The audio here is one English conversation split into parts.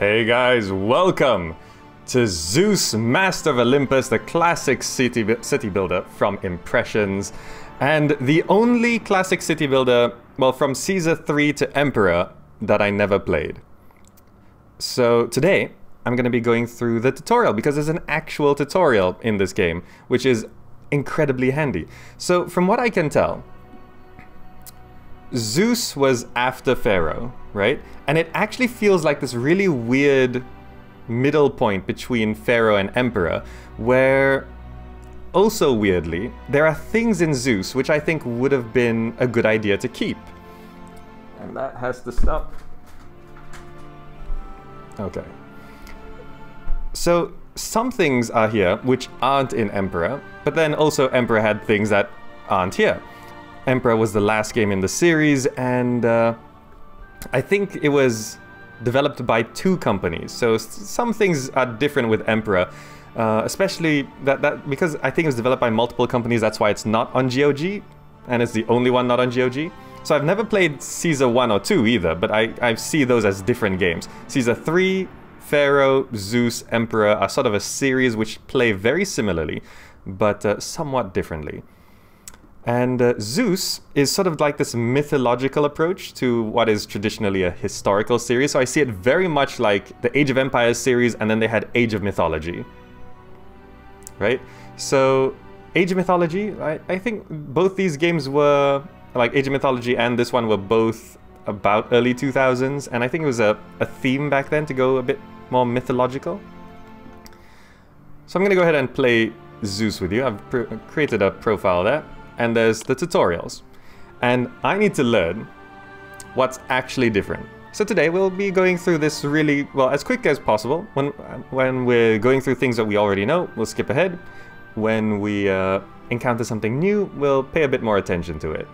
Hey guys, welcome to Zeus, Master of Olympus, the classic city, city builder from Impressions, and the only classic city builder, well, from Caesar 3 to Emperor, that I never played. So today, I'm going to be going through the tutorial because there's an actual tutorial in this game, which is incredibly handy. So from what I can tell, Zeus was after Pharaoh, right? And it actually feels like this really weird middle point between Pharaoh and Emperor, where also weirdly, there are things in Zeus which I think would have been a good idea to keep. And that has to stop. Okay. So some things are here which aren't in Emperor, but then also Emperor had things that aren't here. Emperor was the last game in the series, and uh, I think it was developed by two companies. So some things are different with Emperor, uh, especially that, that because I think it was developed by multiple companies. That's why it's not on GOG, and it's the only one not on GOG. So I've never played Caesar 1 or 2 either, but I, I see those as different games. Caesar 3, Pharaoh, Zeus, Emperor are sort of a series which play very similarly, but uh, somewhat differently. And uh, Zeus is sort of like this mythological approach to what is traditionally a historical series. So I see it very much like the Age of Empires series, and then they had Age of Mythology. Right? So, Age of Mythology, I, I think both these games were, like Age of Mythology and this one were both about early 2000s, and I think it was a, a theme back then to go a bit more mythological. So I'm gonna go ahead and play Zeus with you. I've created a profile there and there's the tutorials. And I need to learn what's actually different. So today we'll be going through this really, well, as quick as possible. When, when we're going through things that we already know, we'll skip ahead. When we uh, encounter something new, we'll pay a bit more attention to it.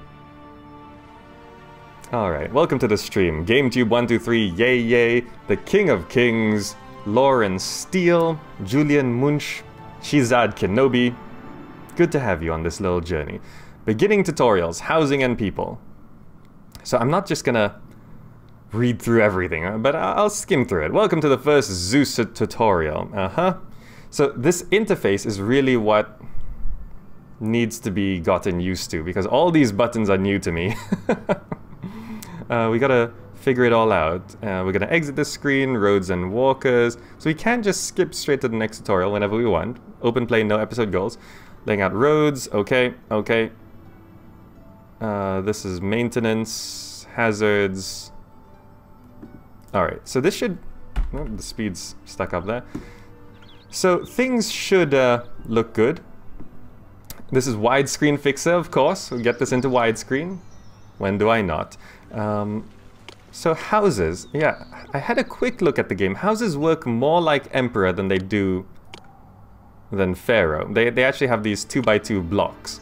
Alright, welcome to the stream. GameTube123, yay yay, the King of Kings, Lauren Steele, Julian Munch, Shizad Kenobi, Good to have you on this little journey. Beginning tutorials, housing and people. So I'm not just gonna read through everything, uh, but I'll skim through it. Welcome to the first Zeus tutorial. Uh-huh. So this interface is really what needs to be gotten used to because all these buttons are new to me. uh, we gotta figure it all out. Uh, we're gonna exit this screen, roads and walkers. So we can't just skip straight to the next tutorial whenever we want. Open play, no episode goals. Laying out roads, okay, okay. Uh, this is maintenance, hazards. Alright, so this should... Oh, the speed's stuck up there. So things should uh, look good. This is widescreen fixer, of course. We'll get this into widescreen. When do I not? Um, so houses, yeah, I had a quick look at the game. Houses work more like Emperor than they do than Pharaoh. They, they actually have these 2x2 blocks.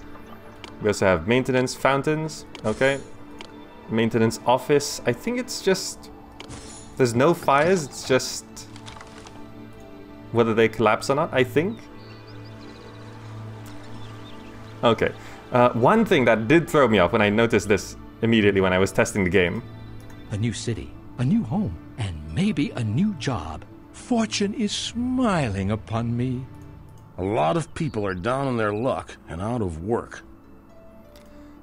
We also have maintenance fountains, okay. Maintenance office. I think it's just... There's no fires, it's just... Whether they collapse or not, I think. Okay. Uh, one thing that did throw me off when I noticed this immediately when I was testing the game. A new city, a new home, and maybe a new job. Fortune is smiling upon me. A lot of people are down on their luck and out of work.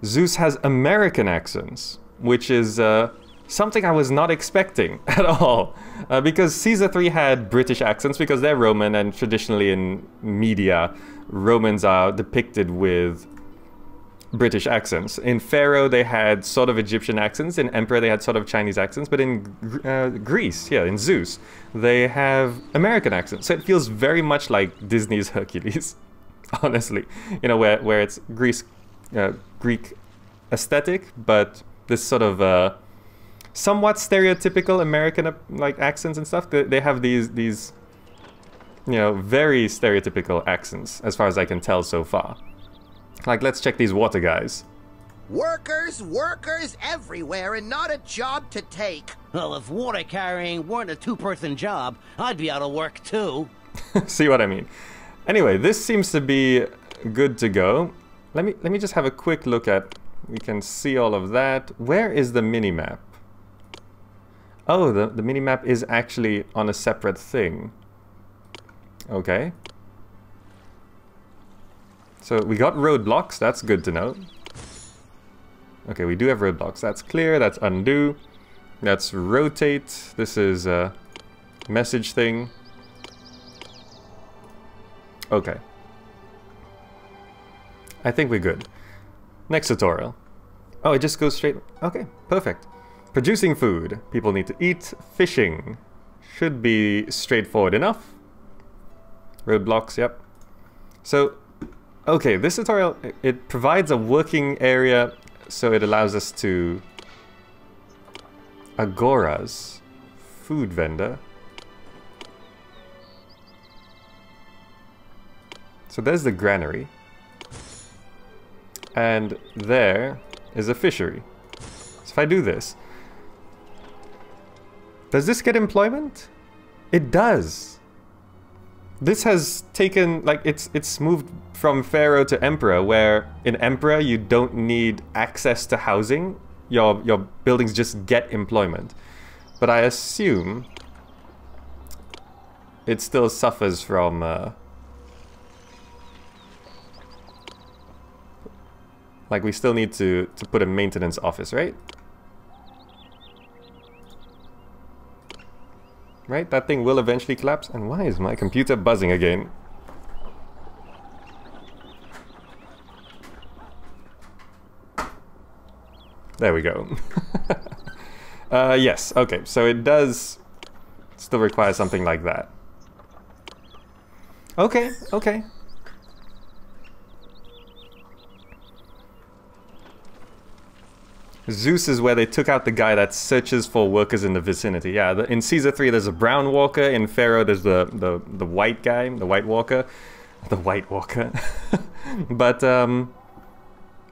Zeus has American accents, which is uh, something I was not expecting at all. Uh, because Caesar 3 had British accents because they're Roman and traditionally in media, Romans are depicted with British accents. In Pharaoh, they had sort of Egyptian accents. In Emperor, they had sort of Chinese accents. But in uh, Greece, yeah, in Zeus, they have American accents. So it feels very much like Disney's Hercules, honestly. You know, where, where it's Greece, uh, Greek aesthetic, but this sort of uh, somewhat stereotypical American uh, like accents and stuff. They, they have these these you know very stereotypical accents as far as I can tell so far. Like, let's check these water guys. Workers, workers everywhere, and not a job to take. Well, if water carrying weren't a two-person job, I'd be out of work too. See what I mean? Anyway, this seems to be good to go. Let me let me just have a quick look at. We can see all of that. Where is the mini map? Oh, the, the mini-map is actually on a separate thing. Okay. So we got roadblocks, that's good to know. Okay, we do have roadblocks. That's clear, that's undo. That's rotate. This is a message thing. Okay. I think we're good. Next tutorial. Oh, it just goes straight... Okay, perfect. Producing food. People need to eat. Fishing. Should be straightforward enough. Roadblocks, yep. So, okay, this tutorial, it provides a working area so it allows us to... Agoras. Food vendor. So there's the granary. And there is a fishery. So if I do this, does this get employment? It does. This has taken, like, it's it's moved from Pharaoh to Emperor, where in Emperor you don't need access to housing. Your, your buildings just get employment. But I assume it still suffers from... Uh, like, we still need to, to put a maintenance office, right? Right? That thing will eventually collapse. And why is my computer buzzing again? There we go. uh, yes, okay, so it does still require something like that. Okay, okay. Zeus is where they took out the guy that searches for workers in the vicinity. Yeah, the, in Caesar 3 there's a brown walker, in Pharaoh there's the, the, the white guy, the white walker. The white walker. but, um,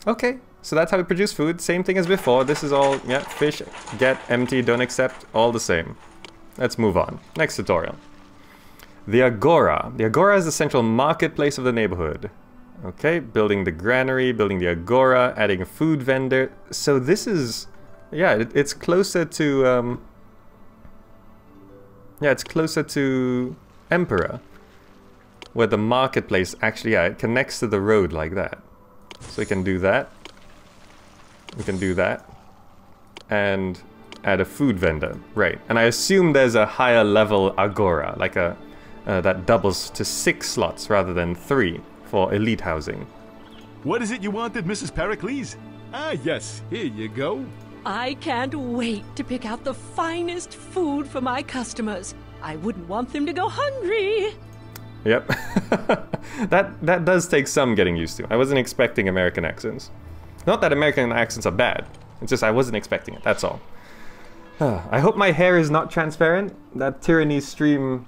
okay. So that's how we produce food. Same thing as before. This is all, yeah, fish, get, empty, don't accept, all the same. Let's move on. Next tutorial. The Agora. The Agora is the central marketplace of the neighborhood. Okay, building the granary, building the agora, adding a food vendor. So this is, yeah, it, it's closer to, um, yeah, it's closer to Emperor, where the marketplace actually, yeah, it connects to the road like that. So we can do that. We can do that. And add a food vendor, right. And I assume there's a higher level agora, like a, uh, that doubles to six slots rather than three for elite housing. What is it you wanted, Mrs. Pericles? Ah, yes, here you go. I can't wait to pick out the finest food for my customers. I wouldn't want them to go hungry. Yep. that that does take some getting used to. I wasn't expecting American accents. Not that American accents are bad. It's just I wasn't expecting it. That's all. I hope my hair is not transparent. That tyranny stream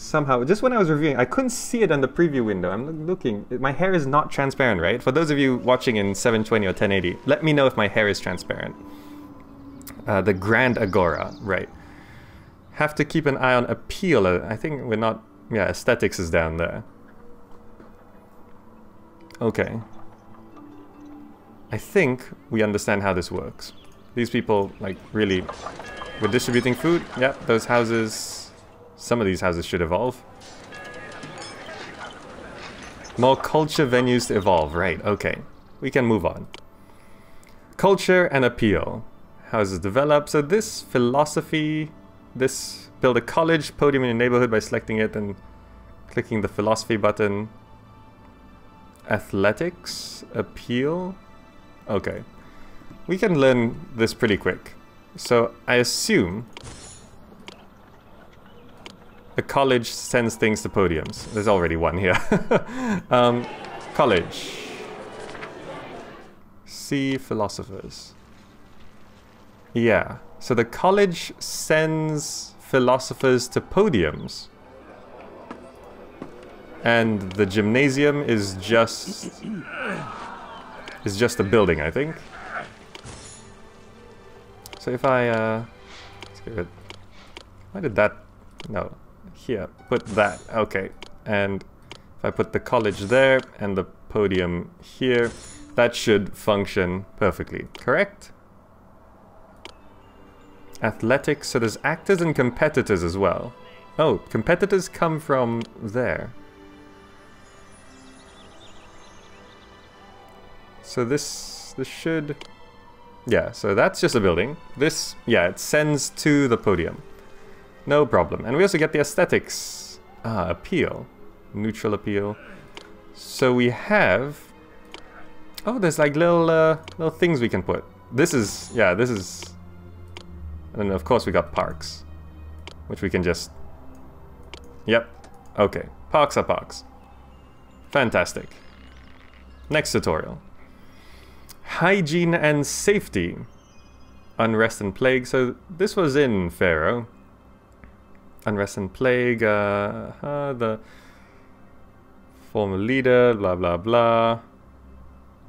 somehow just when I was reviewing, I couldn't see it on the preview window. I'm looking. My hair is not transparent, right? For those of you watching in 720 or 1080, let me know if my hair is transparent. Uh, the Grand Agora, right. Have to keep an eye on appeal. Uh, I think we're not... Yeah, aesthetics is down there. Okay. I think we understand how this works. These people, like, really... We're distributing food. Yeah, those houses some of these houses should evolve. More culture venues to evolve, right, okay. We can move on. Culture and appeal. Houses develop. So this philosophy, this build a college podium in your neighborhood by selecting it and clicking the philosophy button. Athletics, appeal. Okay. We can learn this pretty quick. So I assume the college sends things to podiums. There's already one here. um, college. See philosophers. Yeah. So the college sends philosophers to podiums. And the gymnasium is just... is just a building, I think. So if I, uh... Let's give it... Why did that... No here, put that, okay. And if I put the college there and the podium here, that should function perfectly, correct? Athletics, so there's actors and competitors as well. Oh, competitors come from there. So this this should yeah, so that's just a building. This yeah, it sends to the podium. No problem. And we also get the aesthetics ah, appeal. Neutral appeal. So we have Oh, there's like little uh, little things we can put. This is yeah, this is and of course we got parks. Which we can just Yep. Okay. Parks are parks. Fantastic. Next tutorial. Hygiene and safety. Unrest and plague. So this was in Pharaoh. Unrest and plague. Uh, uh, the former leader. Blah blah blah.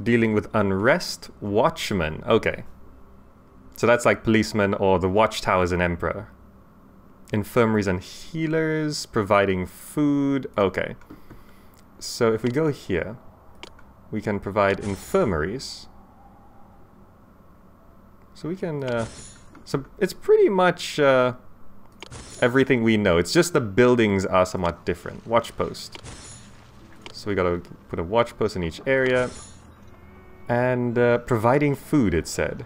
Dealing with unrest. Watchman. Okay. So that's like policemen or the watchtowers and Emperor. Infirmaries and healers. Providing food. Okay. So if we go here, we can provide infirmaries. So we can, uh, so it's pretty much uh, everything we know. It's just the buildings are somewhat different. Watch post. So we gotta put a watch post in each area. And uh, providing food, it said.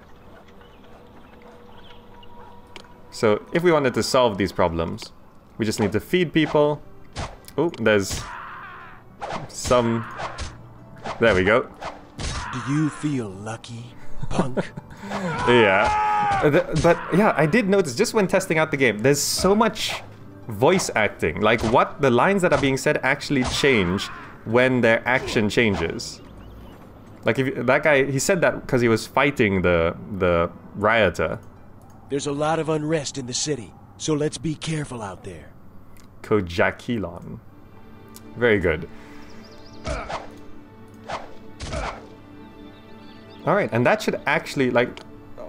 So if we wanted to solve these problems, we just need to feed people. Oh, there's some... There we go. Do you feel lucky, punk? yeah. Uh, but yeah, I did notice just when testing out the game, there's so much voice acting. Like what the lines that are being said actually change when their action changes. Like if that guy, he said that because he was fighting the the rioter. There's a lot of unrest in the city, so let's be careful out there. Kojakilon. Very good. Alright, and that should actually, like,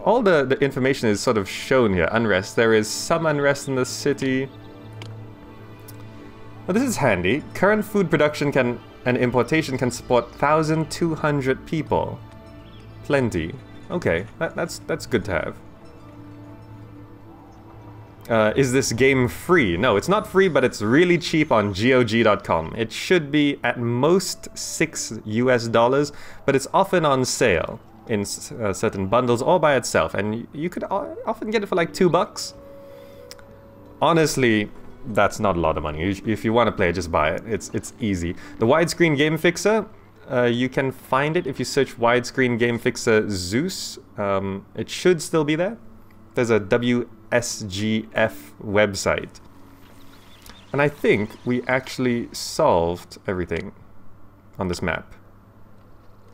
all the, the information is sort of shown here. Unrest. There is some unrest in the city. Well, this is handy. Current food production can and importation can support 1,200 people. Plenty. Okay, that, that's that's good to have. Uh, is this game free? No, it's not free, but it's really cheap on GOG.com. It should be at most 6 US dollars, but it's often on sale in uh, certain bundles all by itself, and you could often get it for like 2 bucks. Honestly, that's not a lot of money. If you want to play it, just buy it. It's, it's easy. The widescreen game fixer, uh, you can find it if you search widescreen game fixer Zeus. Um, it should still be there. There's a WSGF website. And I think we actually solved everything on this map.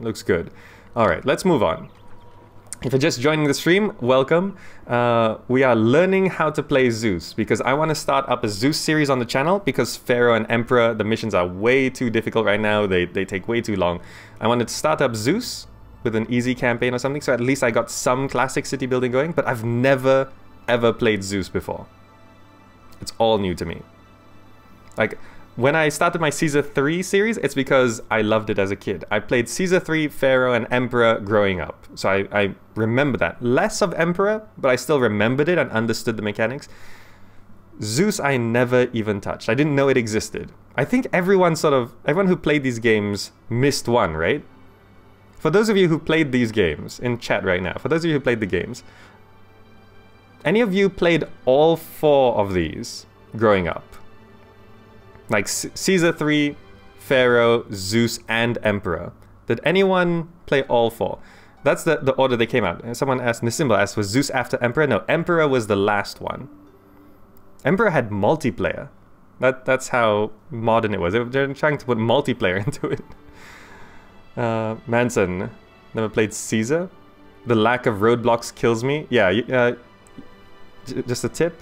Looks good. Alright, let's move on. If you're just joining the stream, welcome. Uh, we are learning how to play Zeus because I want to start up a Zeus series on the channel because Pharaoh and Emperor, the missions are way too difficult right now. They, they take way too long. I wanted to start up Zeus with an easy campaign or something so at least I got some classic city building going, but I've never ever played Zeus before. It's all new to me. Like, when I started my Caesar 3 series, it's because I loved it as a kid. I played Caesar 3, Pharaoh, and Emperor growing up. So I, I remember that. Less of Emperor, but I still remembered it and understood the mechanics. Zeus, I never even touched. I didn't know it existed. I think everyone sort of, everyone who played these games missed one, right? For those of you who played these games, in chat right now, for those of you who played the games, any of you played all four of these growing up? Like Caesar 3, Pharaoh, Zeus, and Emperor. Did anyone play all four? That's the, the order they came out. Someone asked, Nisimba asked, was Zeus after Emperor? No, Emperor was the last one. Emperor had multiplayer. That That's how modern it was. They're trying to put multiplayer into it. Uh, Manson never played Caesar. The lack of roadblocks kills me. Yeah, uh, just a tip.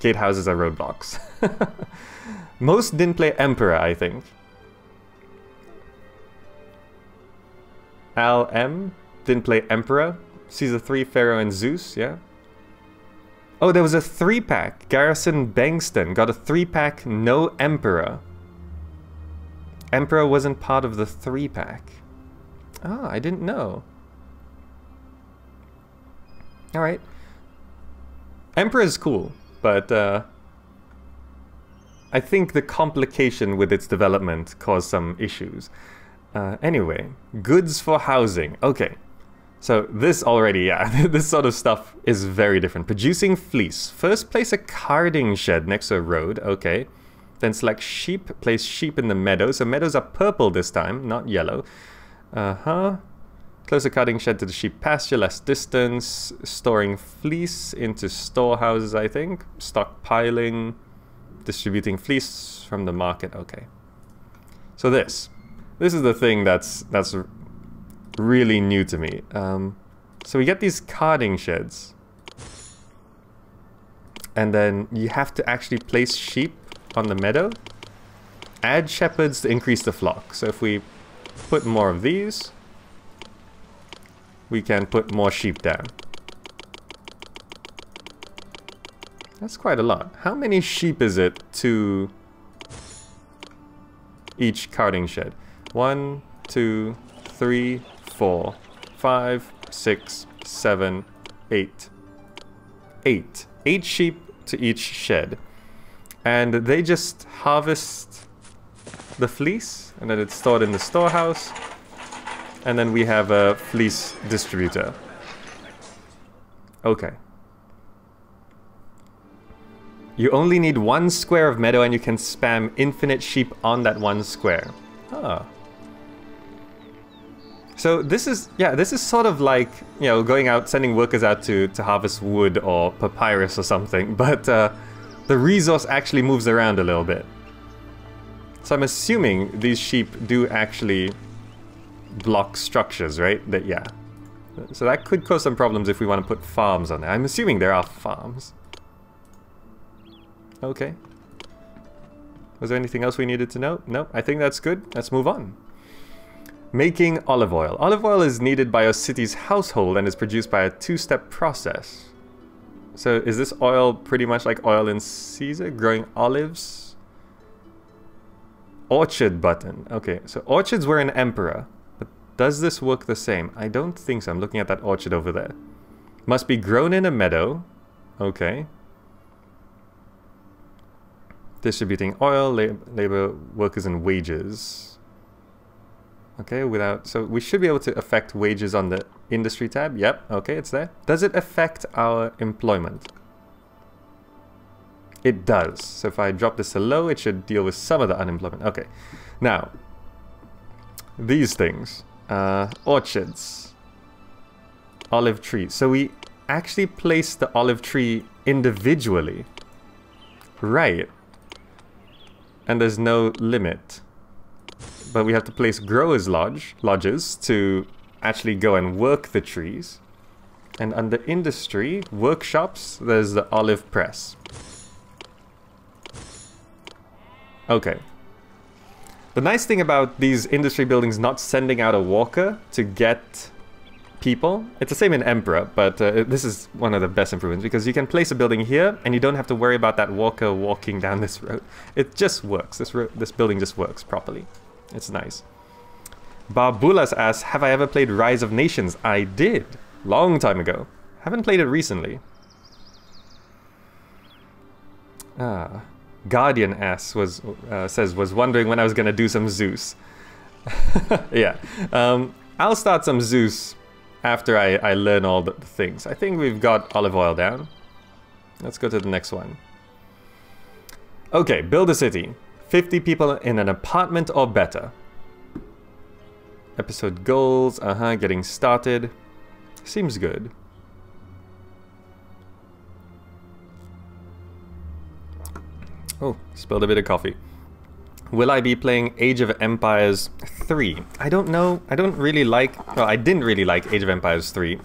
Gatehouses are roadblocks. Most didn't play Emperor, I think. Al M didn't play Emperor. Caesar 3, Pharaoh, and Zeus, yeah. Oh, there was a three pack. Garrison Bangston got a three pack, no Emperor. Emperor wasn't part of the three pack. Ah, I didn't know. Alright. Emperor is cool, but uh, I think the complication with its development caused some issues. Uh, anyway, goods for housing. Okay, so this already, yeah, this sort of stuff is very different. Producing fleece. First, place a carding shed next to a road. Okay. Then select sheep. Place sheep in the meadow. So meadows are purple this time, not yellow. Uh-huh. Close carding shed to the sheep pasture, less distance. Storing fleece into storehouses, I think. Stockpiling. Distributing fleece from the market. Okay. So this. This is the thing that's that's really new to me. Um, so we get these carding sheds. And then you have to actually place sheep on the meadow. Add shepherds to increase the flock. So if we put more of these, we can put more sheep down. That's quite a lot. How many sheep is it to each carding shed? One, two, three, four, five, six, seven, eight. Eight. Eight sheep to each shed. And they just harvest the fleece, and then it's stored in the storehouse. And then we have a fleece distributor. Okay. You only need one square of meadow and you can spam infinite sheep on that one square. Ah. So this is, yeah, this is sort of like, you know, going out, sending workers out to, to harvest wood or papyrus or something, but uh, the resource actually moves around a little bit. So I'm assuming these sheep do actually block structures, right? That, yeah. So that could cause some problems if we want to put farms on there. I'm assuming there are farms. Okay. Was there anything else we needed to know? No, I think that's good. Let's move on. Making olive oil. Olive oil is needed by a city's household and is produced by a two-step process. So is this oil pretty much like oil in Caesar? Growing olives? Orchard button. Okay, so orchards were an emperor. But does this work the same? I don't think so. I'm looking at that orchard over there. Must be grown in a meadow. Okay. Distributing oil, lab labor, workers, and wages. Okay, without... So we should be able to affect wages on the industry tab. Yep, okay, it's there. Does it affect our employment? It does. So if I drop this to low, it should deal with some of the unemployment. Okay. Now, these things. Uh, orchards. Olive trees. So we actually place the olive tree individually. Right. And there's no limit but we have to place growers lodge lodges to actually go and work the trees. And under industry, workshops, there's the olive press. Okay. The nice thing about these industry buildings not sending out a walker to get people, it's the same in Emperor, but uh, this is one of the best improvements because you can place a building here and you don't have to worry about that walker walking down this road. It just works. This, this building just works properly. It's nice. Barbulas asks, have I ever played Rise of Nations? I did. Long time ago. Haven't played it recently. Ah. Guardian asks, was, uh, says, was wondering when I was going to do some Zeus. yeah. Um, I'll start some Zeus after I, I learn all the things. I think we've got olive oil down. Let's go to the next one. Okay, build a city. 50 people in an apartment or better. Episode goals, uh-huh, getting started. Seems good. Oh, spilled a bit of coffee. Will I be playing Age of Empires 3? I don't know. I don't really like... Well, I didn't really like Age of Empires 3.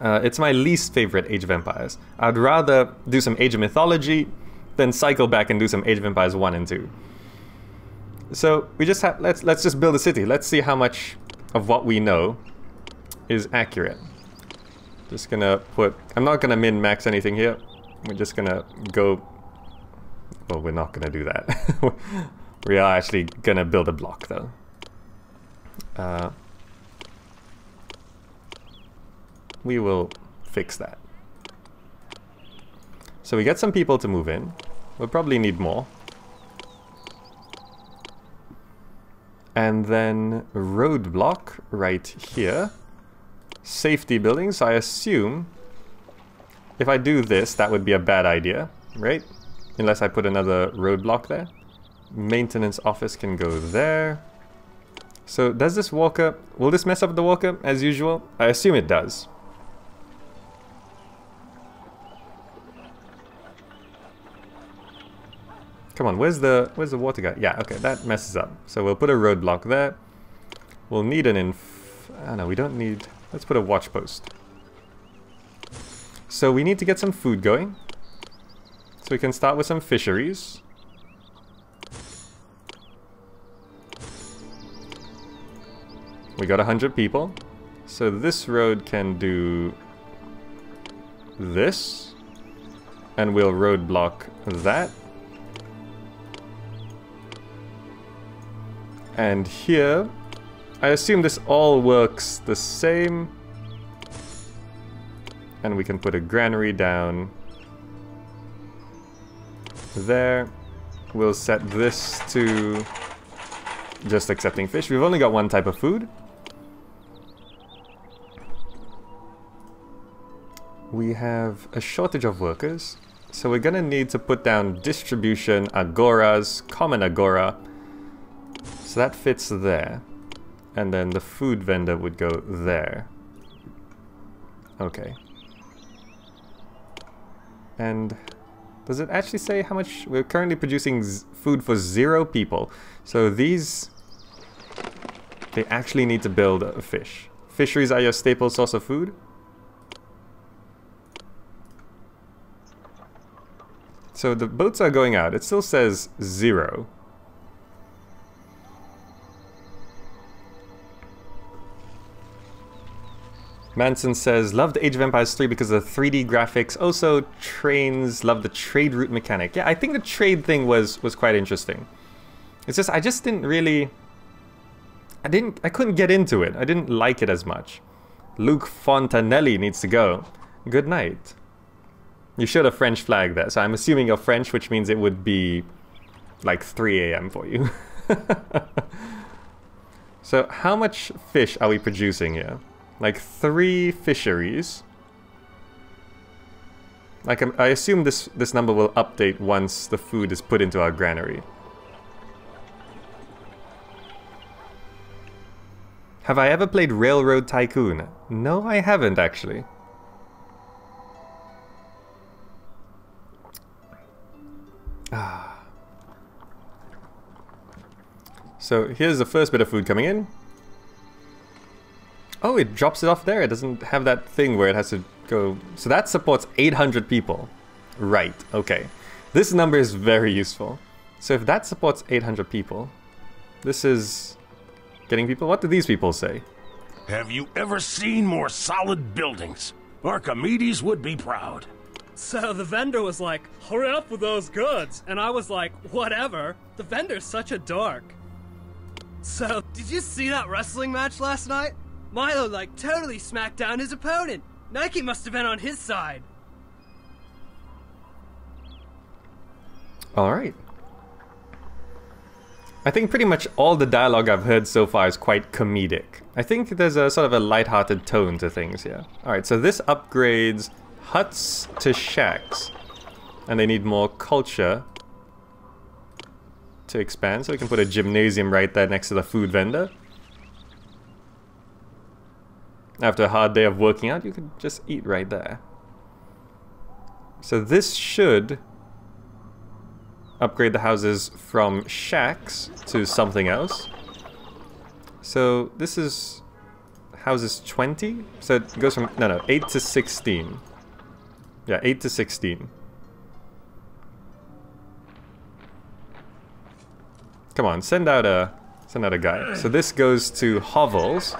Uh, it's my least favorite Age of Empires. I'd rather do some Age of Mythology, then cycle back and do some Age of Empires 1 and 2. So we just have let's let's just build a city. Let's see how much of what we know is accurate. Just gonna put I'm not gonna min max anything here. We're just gonna go well we're not gonna do that. we are actually gonna build a block though. Uh, we will fix that. So we get some people to move in. We'll probably need more. And then roadblock right here. Safety buildings, I assume. If I do this, that would be a bad idea, right? Unless I put another roadblock there. Maintenance office can go there. So does this walker, will this mess up the walker as usual? I assume it does. Come on, where's the where's the water guy? Yeah, okay, that messes up. So we'll put a roadblock there. We'll need an inf... Ah, don't know, we don't need... Let's put a watch post. So we need to get some food going. So we can start with some fisheries. We got 100 people. So this road can do this. And we'll roadblock that. And here, I assume this all works the same. And we can put a granary down there. We'll set this to just accepting fish. We've only got one type of food. We have a shortage of workers. So we're gonna need to put down distribution, agoras, common agora, so that fits there. And then the food vendor would go there. Okay. And does it actually say how much? We're currently producing food for zero people. So these, they actually need to build a fish. Fisheries are your staple source of food? So the boats are going out. It still says zero. Manson says, loved Age of Empires 3 because of the 3D graphics. Also, trains, love the trade route mechanic. Yeah, I think the trade thing was was quite interesting. It's just, I just didn't really... I didn't, I couldn't get into it. I didn't like it as much. Luke Fontanelli needs to go. Good night. You showed a French flag there, so I'm assuming you're French, which means it would be like 3 a.m. for you. so how much fish are we producing here? Like three fisheries. Like I assume this this number will update once the food is put into our granary. Have I ever played Railroad Tycoon? No, I haven't actually. Ah. So here's the first bit of food coming in. Oh, it drops it off there. It doesn't have that thing where it has to go. So that supports 800 people. Right, okay. This number is very useful. So if that supports 800 people, this is getting people. What do these people say? Have you ever seen more solid buildings? Archimedes would be proud. So the vendor was like, hurry up with those goods. And I was like, whatever. The vendor's such a dork. So, did you see that wrestling match last night? Milo, like, totally smacked down his opponent. Nike must have been on his side. Alright. I think pretty much all the dialogue I've heard so far is quite comedic. I think there's a sort of a light-hearted tone to things here. Alright, so this upgrades huts to shacks. And they need more culture to expand, so we can put a gymnasium right there next to the food vendor. After a hard day of working out, you can just eat right there. So this should upgrade the houses from shacks to something else. So this is houses 20. So it goes from, no, no, 8 to 16. Yeah, 8 to 16. Come on, send out a, send out a guy. So this goes to hovels.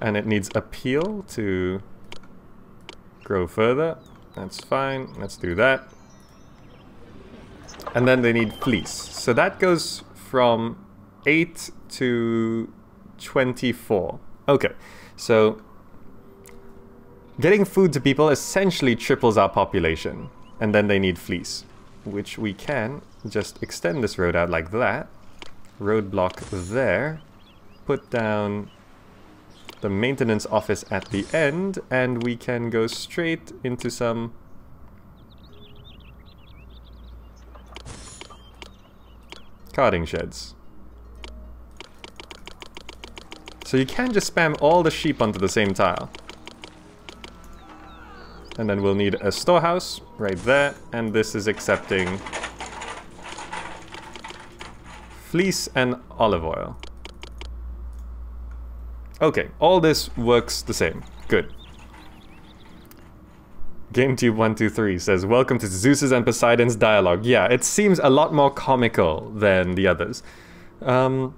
And it needs appeal to grow further. That's fine. Let's do that. And then they need fleece. So that goes from 8 to 24. Okay, so Getting food to people essentially triples our population, and then they need fleece, which we can just extend this road out like that. Roadblock there. Put down the maintenance office at the end, and we can go straight into some carding sheds. So you can just spam all the sheep onto the same tile. And then we'll need a storehouse right there, and this is accepting fleece and olive oil. Okay, all this works the same. Good. GameTube123 says, Welcome to Zeus's and Poseidon's dialogue. Yeah, it seems a lot more comical than the others. Um,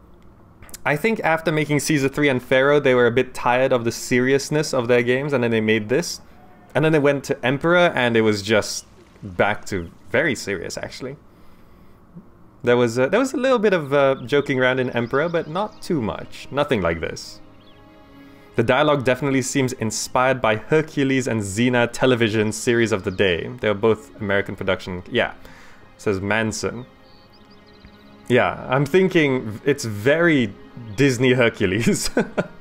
I think after making Caesar 3 and Pharaoh, they were a bit tired of the seriousness of their games, and then they made this. And then they went to Emperor, and it was just back to very serious, actually. There was a, there was a little bit of uh, joking around in Emperor, but not too much. Nothing like this. The dialogue definitely seems inspired by Hercules and Xena television series of the day. They are both American production. Yeah, says Manson. Yeah, I'm thinking it's very Disney Hercules.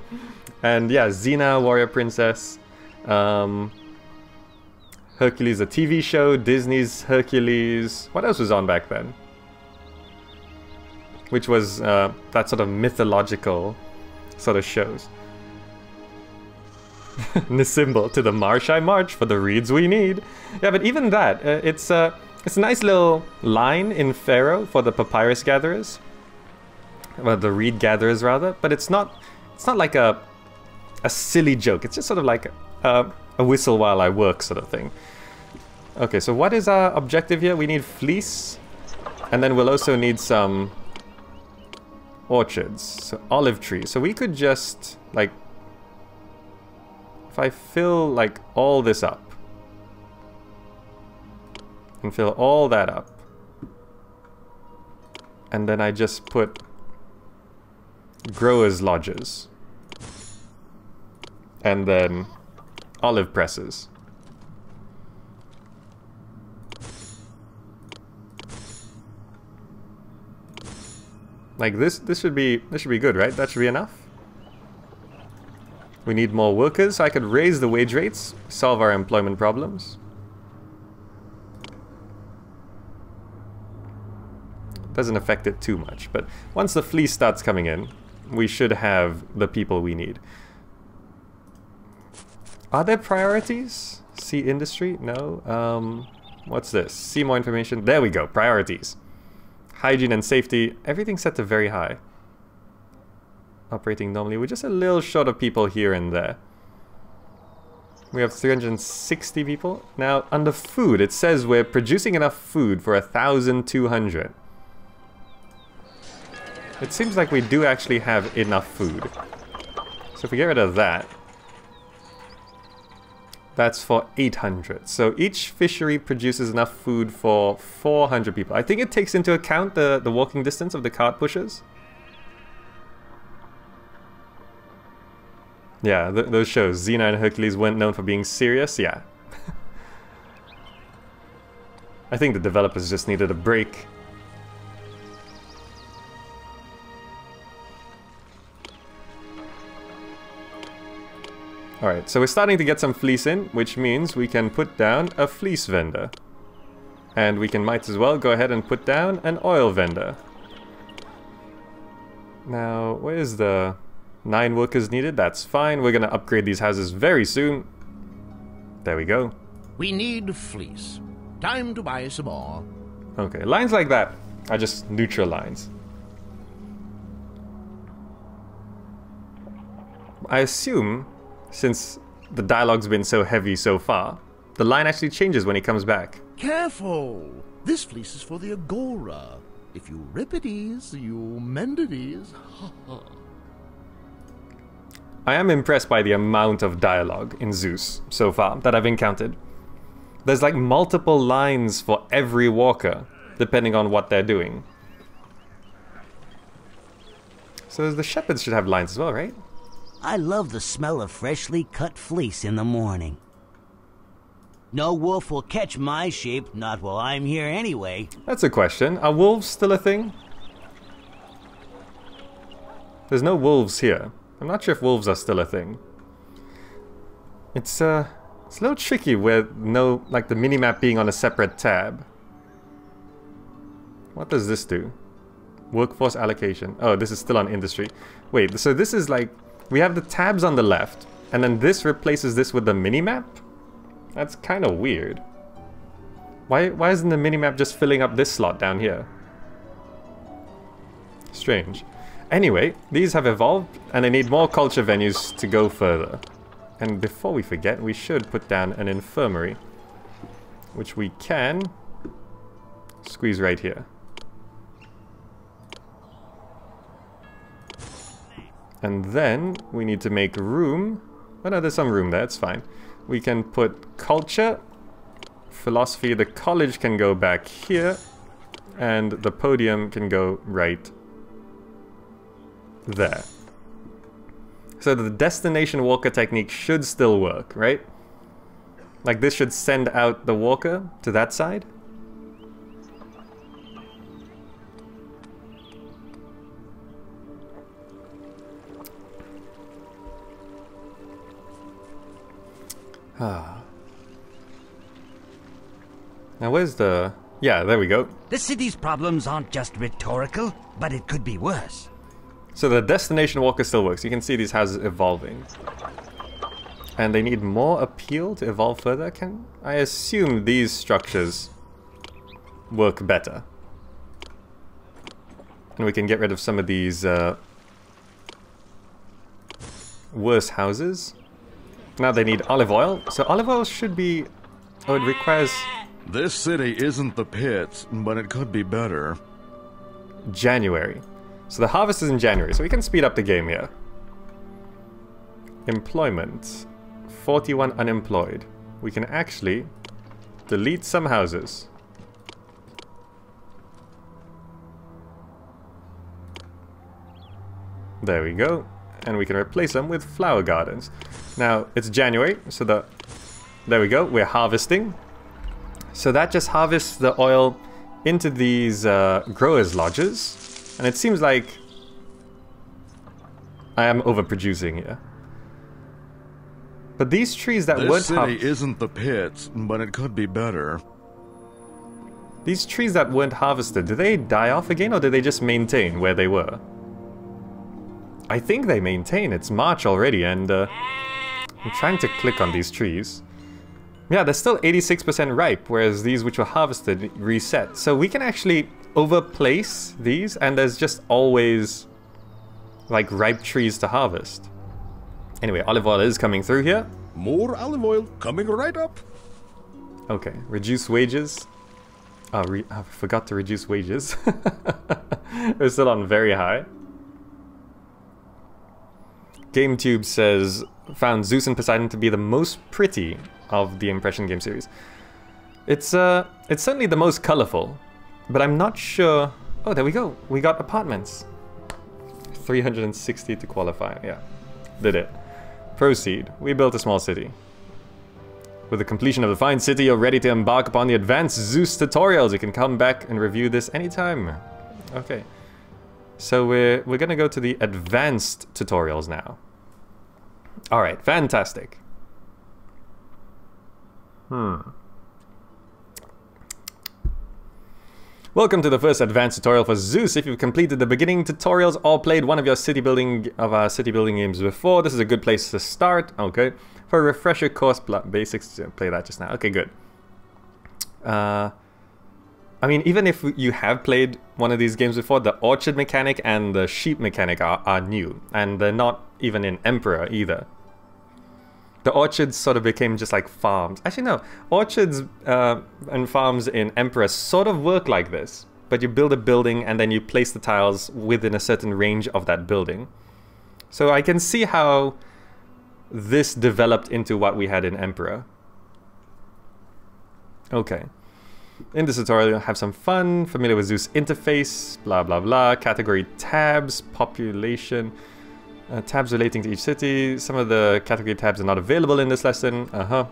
and yeah, Xena, Warrior Princess. Um, Hercules, a TV show. Disney's Hercules. What else was on back then? Which was uh, that sort of mythological sort of shows. Nisimble to the marsh I march for the reeds we need. Yeah, but even that, uh, it's uh, it's a nice little line in Pharaoh for the papyrus gatherers, well, the reed gatherers rather. But it's not it's not like a a silly joke. It's just sort of like a, a whistle while I work sort of thing. Okay, so what is our objective here? We need fleece, and then we'll also need some orchards, so olive trees. So we could just like if I fill like all this up and fill all that up and then I just put growers lodges and then olive presses. Like this this should be this should be good right? That should be enough we need more workers, I could raise the wage rates, solve our employment problems. Doesn't affect it too much, but once the fleece starts coming in, we should have the people we need. Are there priorities? See industry? No. Um, what's this? See more information? There we go, priorities. Hygiene and safety, everything set to very high operating normally. We're just a little short of people here and there. We have 360 people. Now, under food, it says we're producing enough food for 1,200. It seems like we do actually have enough food. So if we get rid of that, that's for 800. So each fishery produces enough food for 400 people. I think it takes into account the, the walking distance of the cart pushers. Yeah, th those shows, Xena and Hercules, weren't known for being serious. Yeah. I think the developers just needed a break. Alright, so we're starting to get some fleece in, which means we can put down a fleece vendor. And we can might as well go ahead and put down an oil vendor. Now, where's the... Nine workers needed, that's fine. We're gonna upgrade these houses very soon. There we go. We need fleece. Time to buy some more. Okay, lines like that are just neutral lines. I assume, since the dialogue's been so heavy so far, the line actually changes when he comes back. Careful! This fleece is for the Agora. If you rip it ease, you mend it ease. I am impressed by the amount of dialogue in Zeus so far that I've encountered. There's like multiple lines for every walker, depending on what they're doing. So the shepherds should have lines as well, right? I love the smell of freshly cut fleece in the morning. No wolf will catch my sheep, not while I'm here anyway. That's a question. Are wolves still a thing? There's no wolves here. I'm not sure if wolves are still a thing. It's uh it's a little tricky with no like the minimap being on a separate tab. What does this do? Workforce allocation. Oh, this is still on industry. Wait, so this is like we have the tabs on the left and then this replaces this with the minimap? That's kind of weird. Why, why isn't the minimap just filling up this slot down here? Strange. Anyway, these have evolved, and they need more culture venues to go further. And before we forget, we should put down an infirmary. Which we can squeeze right here. And then we need to make room. Oh no, there's some room there, it's fine. We can put culture, philosophy, the college can go back here, and the podium can go right there. So the destination walker technique should still work, right? Like this should send out the walker to that side. Ah. Now where's the... Yeah, there we go. The city's problems aren't just rhetorical, but it could be worse. So the destination walker still works. You can see these houses evolving. And they need more appeal to evolve further. Can I assume these structures work better? And we can get rid of some of these uh, worse houses. Now they need olive oil. So olive oil should be... Oh, it requires... This city isn't the pits, but it could be better. January. So the harvest is in January, so we can speed up the game here. Employment. 41 unemployed. We can actually delete some houses. There we go. And we can replace them with flower gardens. Now, it's January, so the... There we go, we're harvesting. So that just harvests the oil into these uh, growers' lodges. And it seems like I am overproducing here. But these trees that this weren't city isn't the pits, but it could be better. These trees that weren't harvested, did they die off again or did they just maintain where they were? I think they maintain. It's March already and uh, I'm trying to click on these trees. Yeah, they're still 86% ripe, whereas these which were harvested reset. So we can actually overplace these and there's just always like ripe trees to harvest. Anyway, olive oil is coming through here. More olive oil coming right up. Okay, reduce wages. Oh, re I forgot to reduce wages. We're still on very high. GameTube says, found Zeus and Poseidon to be the most pretty of the Impression game series. It's, uh, it's certainly the most colorful, but I'm not sure... Oh, there we go. We got apartments. 360 to qualify, yeah. Did it. Proceed. We built a small city. With the completion of the fine city, you're ready to embark upon the advanced Zeus tutorials. You can come back and review this anytime. Okay. So we're, we're gonna go to the advanced tutorials now. Alright, fantastic. Hmm. Welcome to the first advanced tutorial for Zeus. If you've completed the beginning tutorials or played one of your city building of our city building games before, this is a good place to start. Okay. For a refresher course basics, play that just now. Okay, good. Uh, I mean, even if you have played one of these games before, the orchard mechanic and the sheep mechanic are, are new. And they're not even in Emperor either the orchards sort of became just like farms. Actually, no. Orchards uh, and farms in Emperor sort of work like this. But you build a building and then you place the tiles within a certain range of that building. So I can see how this developed into what we had in Emperor. Okay. In this tutorial, have some fun, familiar with Zeus interface, blah blah blah, category tabs, population, uh, tabs relating to each city. Some of the category tabs are not available in this lesson. Uh-huh.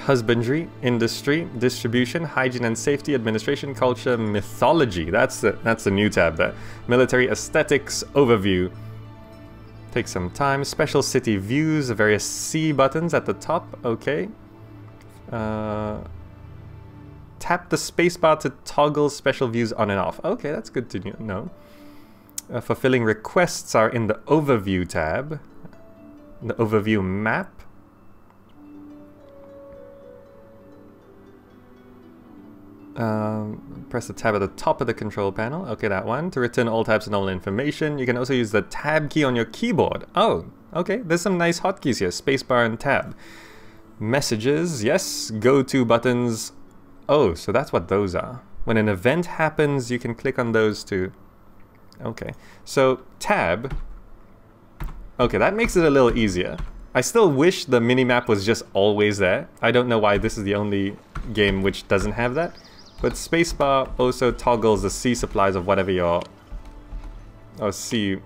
husbandry, industry, distribution, hygiene and safety, administration, culture, mythology. That's the, that's the new tab there. Military aesthetics overview. Take some time. Special city views, various C buttons at the top. Okay. Uh, tap the spacebar to toggle special views on and off. Okay, that's good to know. Uh, fulfilling requests are in the overview tab. The overview map. Um, press the tab at the top of the control panel. Okay, that one. To return all types of normal information. You can also use the tab key on your keyboard. Oh, okay. There's some nice hotkeys here. Spacebar and tab. Messages, yes. Go-to buttons. Oh, so that's what those are. When an event happens, you can click on those too. Okay, so tab. Okay, that makes it a little easier. I still wish the minimap was just always there. I don't know why this is the only game which doesn't have that. But spacebar also toggles the C supplies of whatever your... Or C...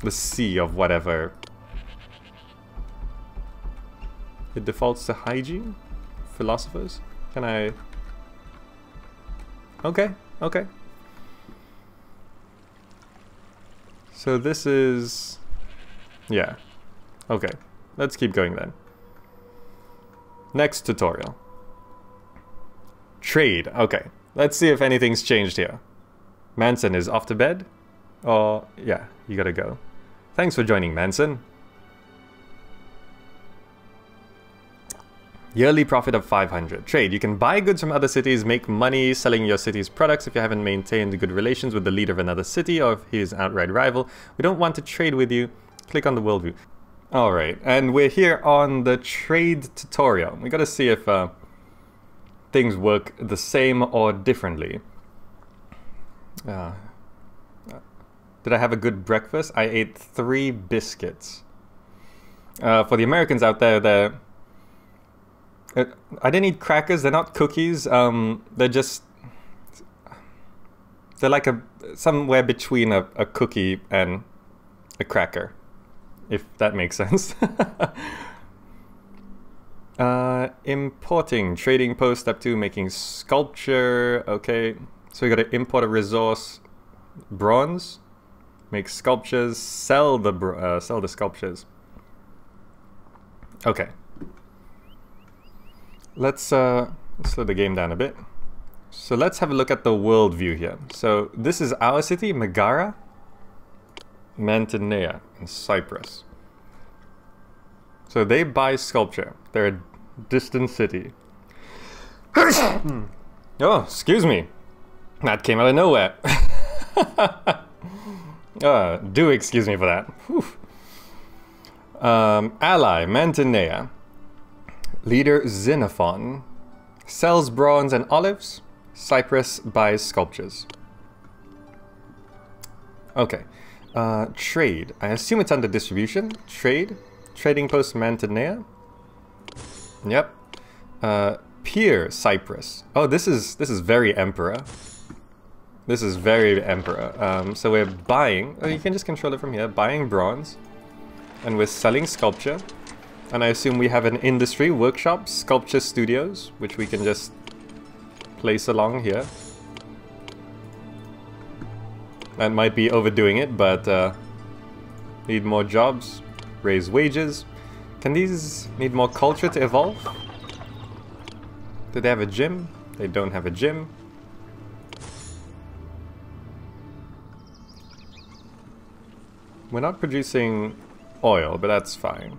The C of whatever. It defaults to hygiene? Philosophers? Can I... Okay, okay. So this is... Yeah. Okay. Let's keep going then. Next tutorial. Trade. Okay. Let's see if anything's changed here. Manson is off to bed? Or, yeah, you gotta go. Thanks for joining, Manson. Yearly profit of 500. Trade. You can buy goods from other cities, make money selling your city's products if you haven't maintained good relations with the leader of another city or if he is an outright rival. We don't want to trade with you. Click on the world view. Alright, and we're here on the trade tutorial. We gotta see if uh, things work the same or differently. Uh, did I have a good breakfast? I ate three biscuits. Uh, for the Americans out there, they're... Uh, I didn't eat crackers, they're not cookies, um, they're just... They're like a somewhere between a, a cookie and a cracker, if that makes sense. Uh, importing, trading post, step two, making sculpture. Okay, so we got to import a resource, bronze, make sculptures, sell the uh, sell the sculptures. Okay, let's uh, slow the game down a bit. So let's have a look at the world view here. So this is our city, Megara, Mantinea, and Cyprus. So they buy sculpture. They're a distant city. oh, excuse me. That came out of nowhere. uh, do excuse me for that. Um, ally, Mantinea. Leader, Xenophon. Sells bronze and olives. Cyprus buys sculptures. Okay. Uh, trade. I assume it's under distribution. Trade. Trading post Mantinea. Yep. Uh, Pier Cyprus. Oh, this is this is very Emperor. This is very Emperor. Um, so we're buying. Oh, you can just control it from here. Buying bronze, and we're selling sculpture. And I assume we have an industry workshop, sculpture studios, which we can just place along here. That might be overdoing it, but uh, need more jobs, raise wages. Can these need more culture to evolve? Do they have a gym? They don't have a gym. We're not producing oil, but that's fine.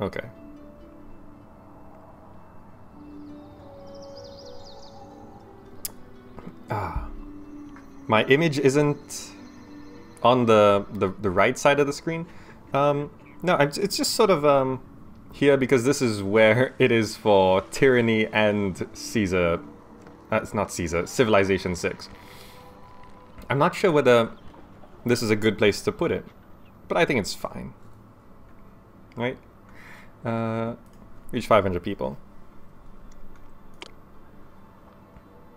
Okay. Ah. My image isn't on the, the, the right side of the screen. Um, no, it's just sort of um, here because this is where it is for Tyranny and Caesar. Uh, it's not Caesar, Civilization 6. I'm not sure whether this is a good place to put it, but I think it's fine. Right? Uh, reach 500 people.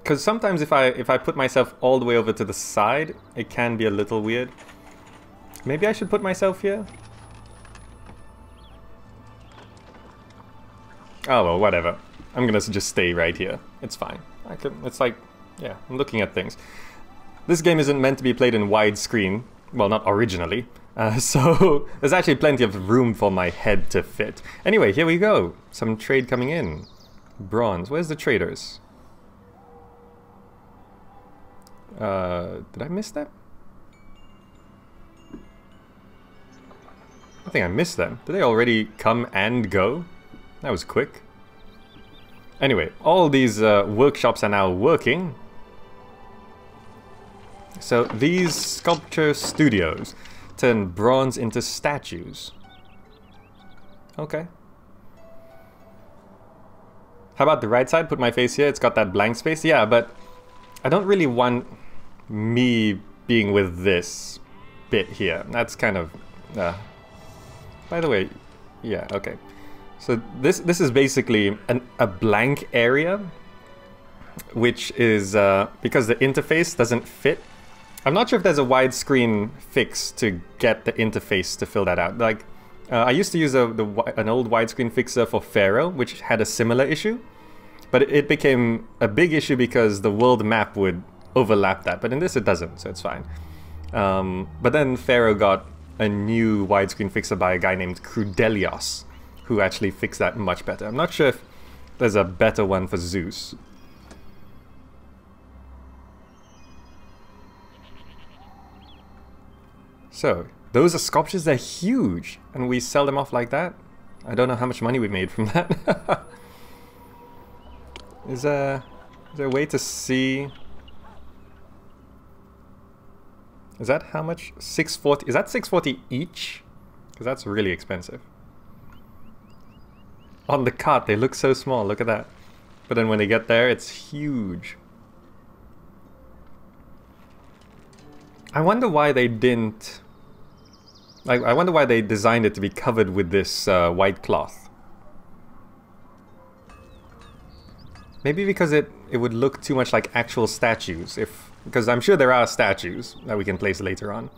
Because sometimes if I if I put myself all the way over to the side, it can be a little weird. Maybe I should put myself here? Oh well, whatever. I'm gonna just stay right here. It's fine. I can. It's like, yeah, I'm looking at things. This game isn't meant to be played in widescreen. Well, not originally. Uh, so there's actually plenty of room for my head to fit. Anyway, here we go. Some trade coming in. Bronze. Where's the traders? Uh, did I miss them? I think I missed them. Did they already come and go? That was quick. Anyway, all these uh, workshops are now working. So these sculpture studios turn bronze into statues. Okay. How about the right side? Put my face here. It's got that blank space. Yeah, but I don't really want me being with this bit here. That's kind of... Uh, by the way, yeah, okay. So this this is basically an, a blank area, which is uh, because the interface doesn't fit. I'm not sure if there's a widescreen fix to get the interface to fill that out. Like, uh, I used to use a, the, an old widescreen fixer for Pharaoh, which had a similar issue, but it became a big issue because the world map would overlap that. But in this, it doesn't, so it's fine. Um, but then Pharaoh got a new widescreen fixer by a guy named Crudelios, who actually fixed that much better. I'm not sure if there's a better one for Zeus. So, those are sculptures, they're huge, and we sell them off like that? I don't know how much money we've made from that. is, there, is there a way to see... Is that how much? 640, is that 640 each? Because that's really expensive. On the cart, they look so small, look at that. But then when they get there, it's huge. I wonder why they didn't... Like, I wonder why they designed it to be covered with this uh, white cloth. Maybe because it, it would look too much like actual statues, if because I'm sure there are statues that we can place later on.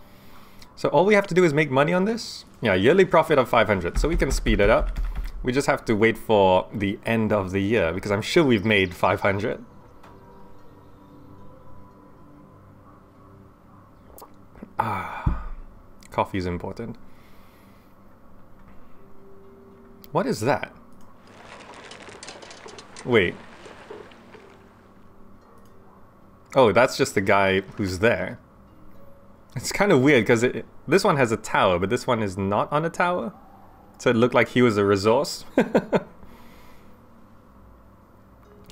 So all we have to do is make money on this. Yeah, yearly profit of 500, so we can speed it up. We just have to wait for the end of the year, because I'm sure we've made 500. Ah, coffee is important. What is that? Wait. Oh, that's just the guy who's there. It's kind of weird because this one has a tower, but this one is not on a tower. So it looked like he was a resource. I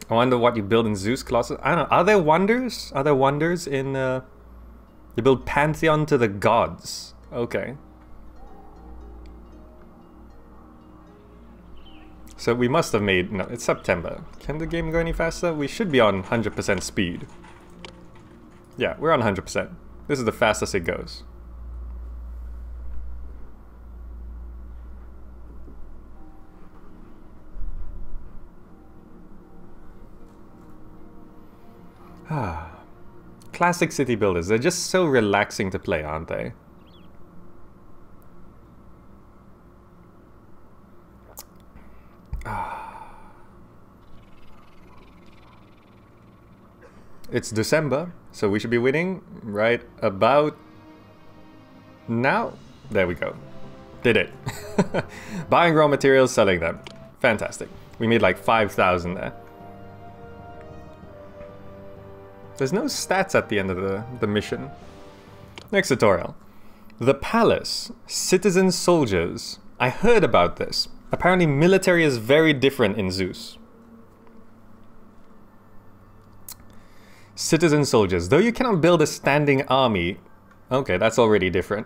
wonder what you build in Zeus Colossus. I don't know. Are there wonders? Are there wonders in... Uh, you build Pantheon to the gods. Okay. So we must have made... No, it's September. Can the game go any faster? We should be on 100% speed. Yeah, we're on 100%. This is the fastest it goes. Ah. Classic city builders. They're just so relaxing to play, aren't they? It's December, so we should be winning right about now. There we go. Did it. Buying raw materials, selling them. Fantastic. We made like 5,000 there. There's no stats at the end of the, the mission. Next tutorial. The Palace. Citizen soldiers. I heard about this. Apparently military is very different in Zeus. Citizen soldiers. Though you cannot build a standing army... Okay, that's already different.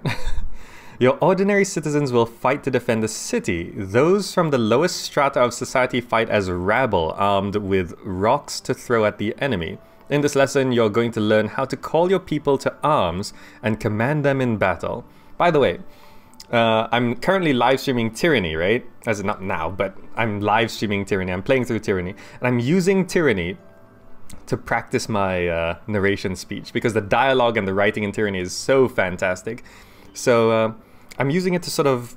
Your ordinary citizens will fight to defend the city. Those from the lowest strata of society fight as rabble, armed with rocks to throw at the enemy. In this lesson, you're going to learn how to call your people to arms and command them in battle. By the way, uh, I'm currently live streaming Tyranny, right? As not now, but I'm live streaming Tyranny. I'm playing through Tyranny. And I'm using Tyranny to practice my uh, narration speech because the dialogue and the writing in Tyranny is so fantastic. So uh, I'm using it to sort of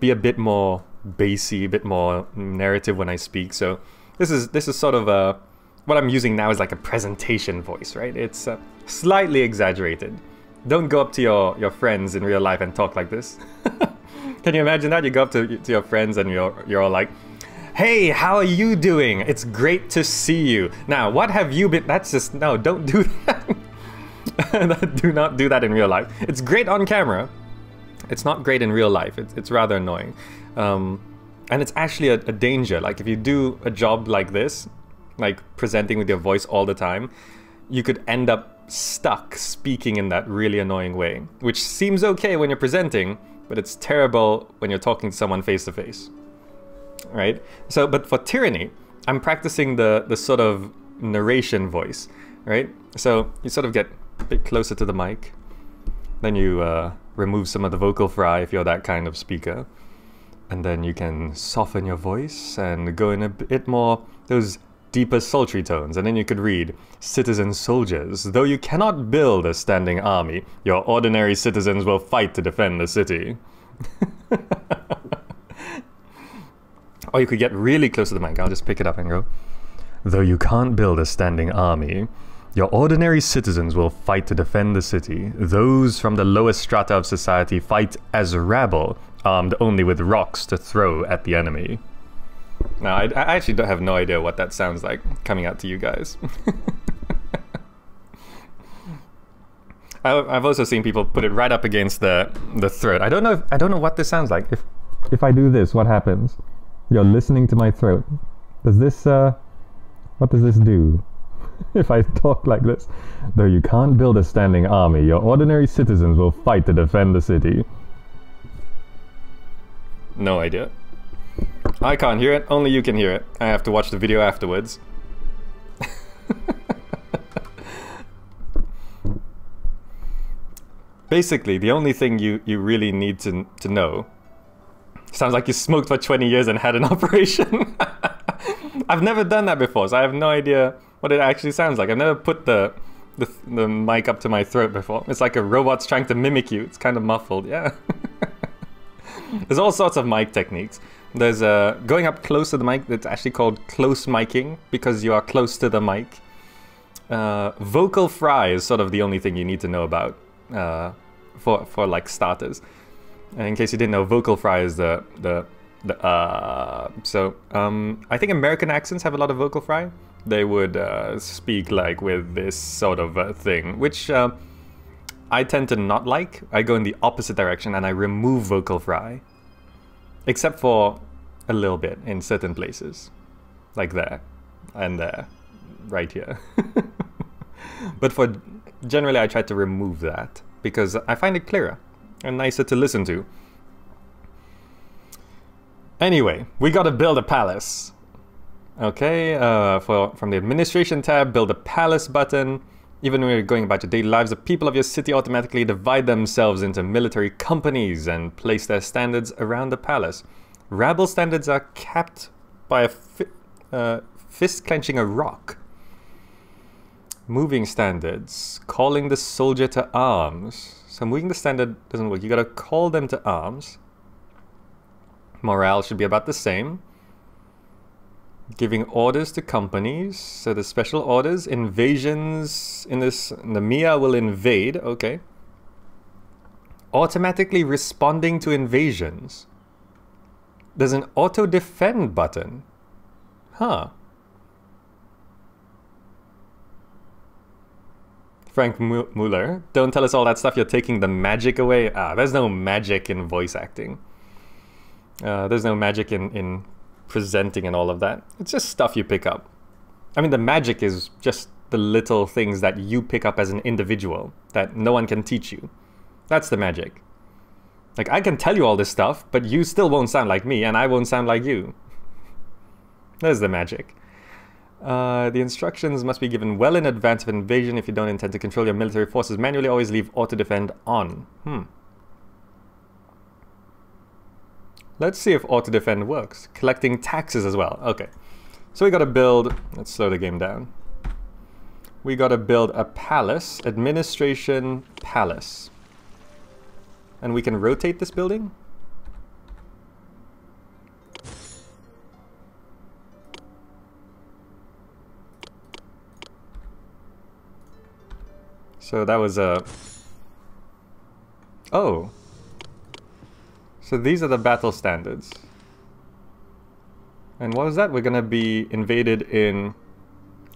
be a bit more bassy, a bit more narrative when I speak. So this is this is sort of a what I'm using now is like a presentation voice, right? It's uh, slightly exaggerated. Don't go up to your your friends in real life and talk like this. Can you imagine that? You go up to, to your friends and you're you're all like, "Hey, how are you doing? It's great to see you." Now, what have you been? That's just no. Don't do that. do not do that in real life. It's great on camera. It's not great in real life. It's, it's rather annoying. Um, and it's actually a, a danger. Like if you do a job like this, like presenting with your voice all the time, you could end up stuck speaking in that really annoying way, which seems okay when you're presenting, but it's terrible when you're talking to someone face to face. Right? So, but for tyranny, I'm practicing the, the sort of narration voice, right? So you sort of get a bit closer to the mic, then you uh, remove some of the vocal fry if you're that kind of speaker. And then you can soften your voice and go in a bit more those deeper sultry tones. And then you could read, Citizen soldiers, though you cannot build a standing army, your ordinary citizens will fight to defend the city. or you could get really close to the mic. I'll just pick it up and go, Though you can't build a standing army, your ordinary citizens will fight to defend the city. Those from the lowest strata of society fight as rabble, armed only with rocks to throw at the enemy. Now, I, I actually don't have no idea what that sounds like coming out to you guys. I, I've also seen people put it right up against the the throat. I don't know. If, I don't know what this sounds like. If if I do this, what happens? You're listening to my throat. Does this uh, what does this do? if I talk like this, though you can't build a standing army, your ordinary citizens will fight to defend the city. No idea. I can't hear it, only you can hear it. I have to watch the video afterwards. Basically, the only thing you, you really need to, to know sounds like you smoked for 20 years and had an operation. I've never done that before, so I have no idea what it actually sounds like. I've never put the, the, the mic up to my throat before. It's like a robot's trying to mimic you. It's kind of muffled, yeah. There's all sorts of mic techniques. There's uh, going up close to the mic. That's actually called close miking because you are close to the mic. Uh, vocal fry is sort of the only thing you need to know about uh, for for like starters. And in case you didn't know, vocal fry is the the the uh. So um, I think American accents have a lot of vocal fry. They would uh, speak like with this sort of uh, thing, which uh, I tend to not like. I go in the opposite direction and I remove vocal fry. Except for a little bit in certain places. Like there. And there. Right here. but for generally I try to remove that because I find it clearer and nicer to listen to. Anyway, we gotta build a palace. Okay, uh, for from the administration tab, build a palace button. Even when you're going about your daily lives, the people of your city automatically divide themselves into military companies and place their standards around the palace. Rabble standards are capped by a fi uh, fist clenching a rock. Moving standards, calling the soldier to arms. So moving the standard doesn't work. You gotta call them to arms. Morale should be about the same giving orders to companies. So the special orders, invasions in this, the Mia will invade, okay. Automatically responding to invasions. There's an auto defend button. Huh. Frank Mueller, don't tell us all that stuff. You're taking the magic away. Ah, there's no magic in voice acting. Uh, there's no magic in, in presenting and all of that. It's just stuff you pick up. I mean, the magic is just the little things that you pick up as an individual that no one can teach you. That's the magic. Like, I can tell you all this stuff, but you still won't sound like me, and I won't sound like you. There's the magic. Uh, the instructions must be given well in advance of invasion if you don't intend to control your military forces manually. Always leave auto-defend on. Hmm. Let's see if auto defend works. Collecting taxes as well. Okay. So we gotta build, let's slow the game down. We gotta build a palace, administration palace. And we can rotate this building? So that was a... Oh! So these are the battle standards. And what was that? We're gonna be invaded in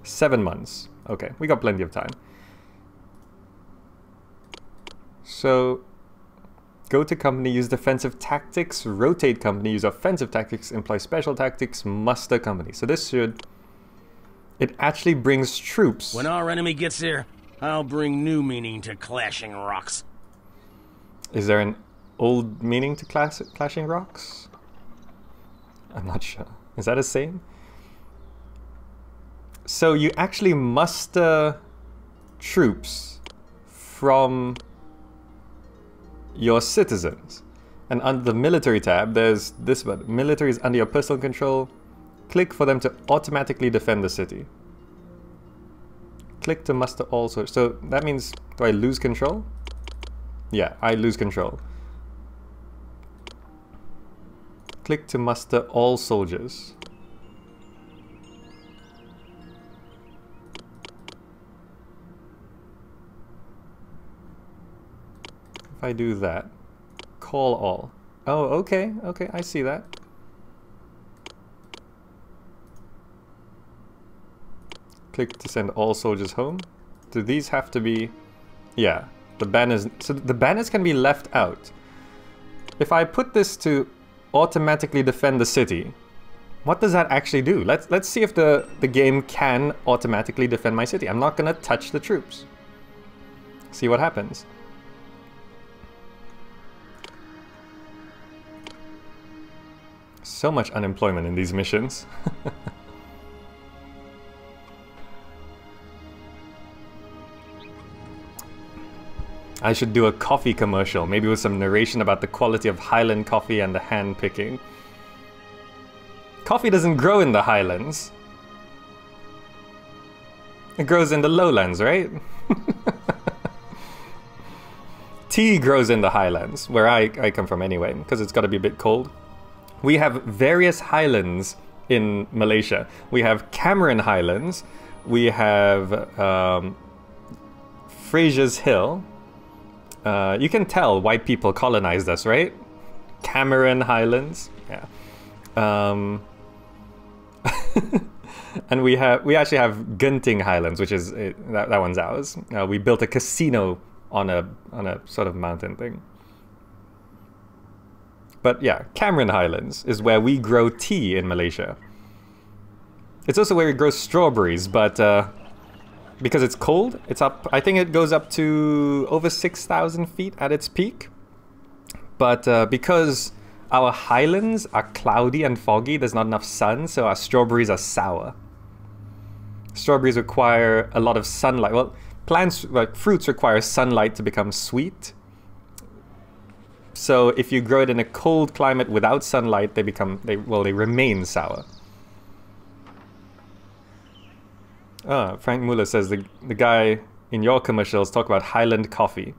seven months. Okay, we got plenty of time. So go to company, use defensive tactics, rotate company, use offensive tactics, employ special tactics, muster company. So this should... It actually brings troops. When our enemy gets here, I'll bring new meaning to clashing rocks. Is there an old meaning to class clashing rocks? I'm not sure. Is that a saying? So you actually muster troops from your citizens. And under the military tab, there's this button. Military is under your personal control. Click for them to automatically defend the city. Click to muster all sorts. So that means, do I lose control? Yeah, I lose control. Click to muster all soldiers. If I do that, call all. Oh, okay, okay, I see that. Click to send all soldiers home. Do these have to be... Yeah, the banners... So the banners can be left out. If I put this to automatically defend the city, what does that actually do? Let's let's see if the, the game can automatically defend my city. I'm not gonna touch the troops. See what happens. So much unemployment in these missions. I should do a coffee commercial, maybe with some narration about the quality of Highland coffee and the hand picking. Coffee doesn't grow in the Highlands. It grows in the lowlands, right? Tea grows in the highlands, where I, I come from anyway, because it's got to be a bit cold. We have various highlands in Malaysia. We have Cameron Highlands, we have um, Fraser's Hill. Uh, you can tell white people colonized us, right? Cameron Highlands, yeah. Um, and we have we actually have Genting Highlands, which is uh, that, that one's ours. Uh, we built a casino on a on a sort of mountain thing. But yeah, Cameron Highlands is where we grow tea in Malaysia. It's also where we grow strawberries, but uh, because it's cold, it's up. I think it goes up to over six thousand feet at its peak. But uh, because our highlands are cloudy and foggy, there's not enough sun, so our strawberries are sour. Strawberries require a lot of sunlight. Well, plants, like fruits, require sunlight to become sweet. So if you grow it in a cold climate without sunlight, they become, they well, they remain sour. Ah, Frank Muller says the the guy in your commercials talk about Highland coffee.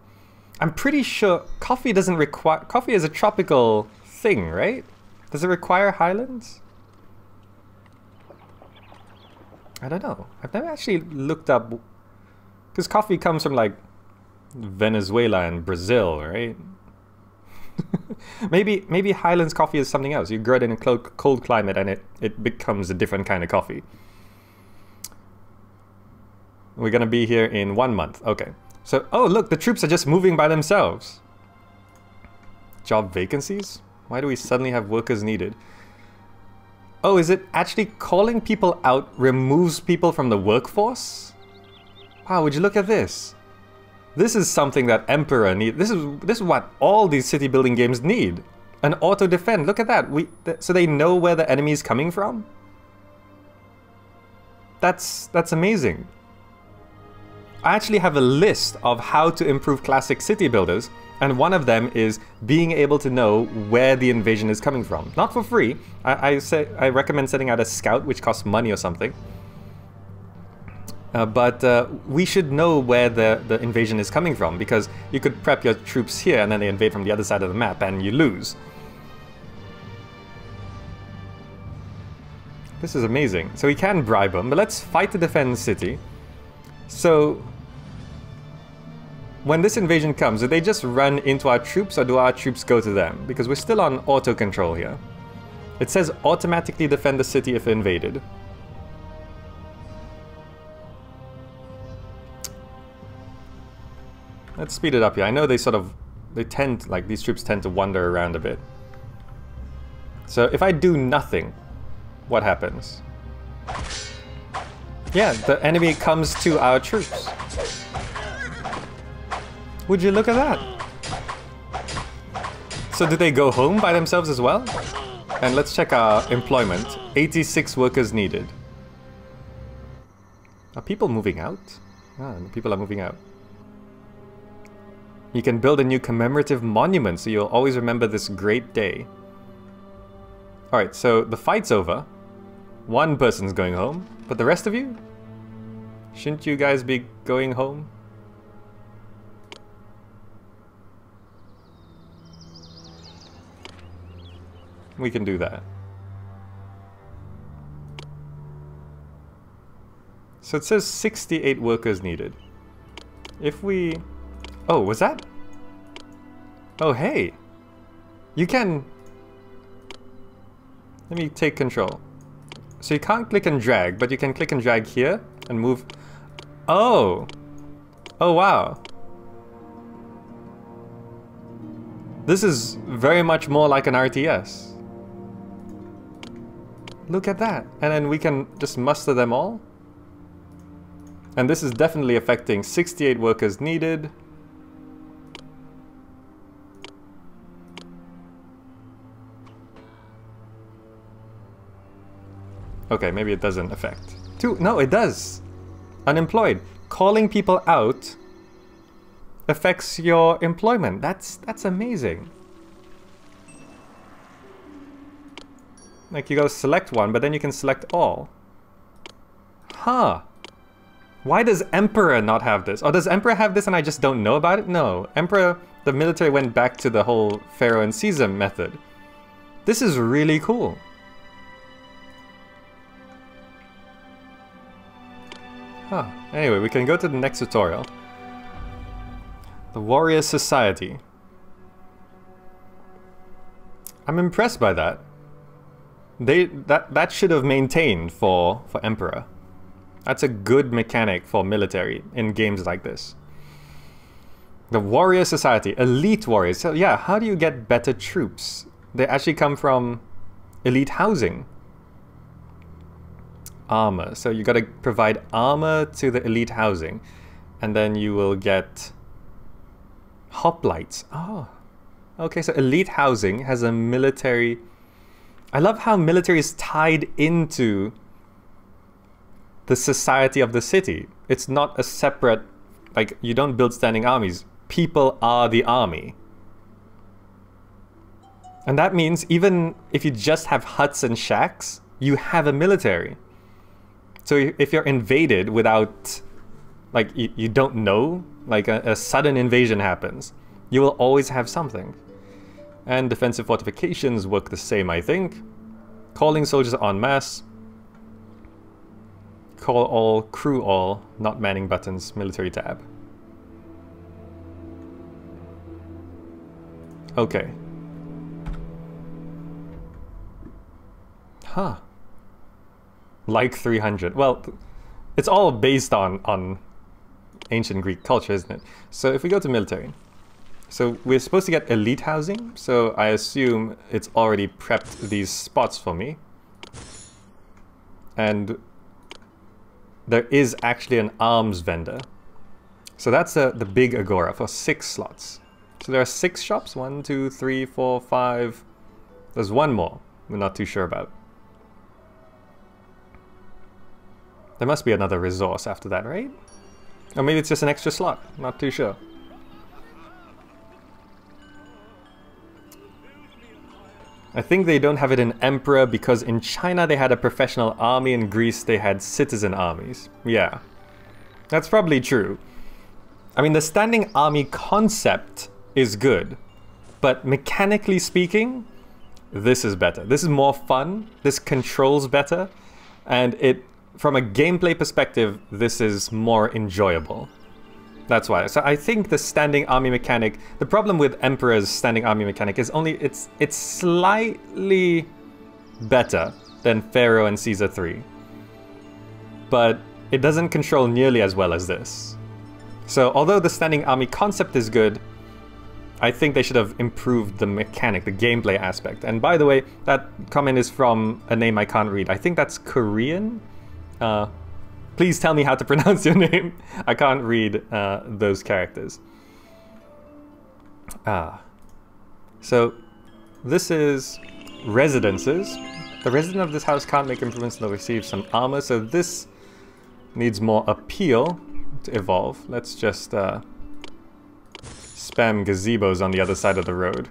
I'm pretty sure coffee doesn't require coffee is a tropical thing, right? Does it require highlands? I don't know. I've never actually looked up because coffee comes from like Venezuela and Brazil, right? maybe maybe Highlands coffee is something else. You grow it in a cold, climate and it, it becomes a different kind of coffee. We're gonna be here in one month. Okay. So, oh look, the troops are just moving by themselves. Job vacancies? Why do we suddenly have workers needed? Oh, is it actually calling people out removes people from the workforce? Wow, would you look at this? This is something that Emperor need. This is this is what all these city building games need. An auto defend. Look at that. We th so they know where the enemy is coming from. That's that's amazing. I actually have a list of how to improve classic city builders, and one of them is being able to know where the invasion is coming from. Not for free. I, I say I recommend setting out a scout, which costs money or something. Uh, but uh, we should know where the, the invasion is coming from, because you could prep your troops here and then they invade from the other side of the map and you lose. This is amazing. So we can bribe them, but let's fight to defend the city. So when this invasion comes, do they just run into our troops or do our troops go to them? Because we're still on auto control here. It says automatically defend the city if invaded. Let's speed it up here. I know they sort of, they tend, like these troops tend to wander around a bit. So if I do nothing, what happens? Yeah, the enemy comes to our troops. Would you look at that? So do they go home by themselves as well? And let's check our employment. 86 workers needed. Are people moving out? Ah, people are moving out. You can build a new commemorative monument so you'll always remember this great day. Alright, so the fight's over. One person's going home, but the rest of you? Shouldn't you guys be going home? We can do that. So it says 68 workers needed. If we... Oh, was that? Oh, hey! You can... Let me take control. So you can't click and drag, but you can click and drag here and move... Oh! Oh, wow. This is very much more like an RTS. Look at that. And then we can just muster them all. And this is definitely affecting 68 workers needed. Okay, maybe it doesn't affect. Two, no, it does. Unemployed. Calling people out affects your employment. That's that's amazing. Like you gotta select one, but then you can select all. Huh. Why does Emperor not have this? Or does Emperor have this and I just don't know about it? No. Emperor, the military went back to the whole Pharaoh and Caesar method. This is really cool. Huh. Anyway, we can go to the next tutorial. The Warrior Society. I'm impressed by that. They that that should have maintained for for Emperor. That's a good mechanic for military in games like this. The Warrior Society, elite warriors. So yeah, how do you get better troops? They actually come from elite housing. Armor. So you got to provide armor to the elite housing, and then you will get hoplites. Oh, okay. So elite housing has a military I love how military is tied into the society of the city. It's not a separate, like, you don't build standing armies. People are the army. And that means even if you just have huts and shacks, you have a military. So if you're invaded without, like, you, you don't know, like a, a sudden invasion happens, you will always have something. And defensive fortifications work the same, I think. Calling soldiers en masse. Call all, crew all, not manning buttons, military tab. Okay. Huh. Like 300. Well, it's all based on, on ancient Greek culture, isn't it? So if we go to military, so we're supposed to get elite housing, so I assume it's already prepped these spots for me. And there is actually an arms vendor. So that's uh, the big agora for six slots. So there are six shops, one, two, three, four, five. There's one more we're not too sure about. There must be another resource after that, right? Or maybe it's just an extra slot, not too sure. I think they don't have it in Emperor because in China they had a professional army, in Greece they had citizen armies. Yeah. That's probably true. I mean, the standing army concept is good, but mechanically speaking, this is better. This is more fun, this controls better, and it, from a gameplay perspective, this is more enjoyable. That's why. So I think the standing army mechanic, the problem with Emperor's standing army mechanic is only it's it's slightly better than Pharaoh and Caesar 3. But it doesn't control nearly as well as this. So although the standing army concept is good, I think they should have improved the mechanic, the gameplay aspect. And by the way, that comment is from a name I can't read. I think that's Korean. Uh, please tell me how to pronounce your name. I can't read uh, those characters. Ah. So, this is residences. The resident of this house can't make improvements and they'll receive some armor, so this needs more appeal to evolve. Let's just uh, spam gazebos on the other side of the road.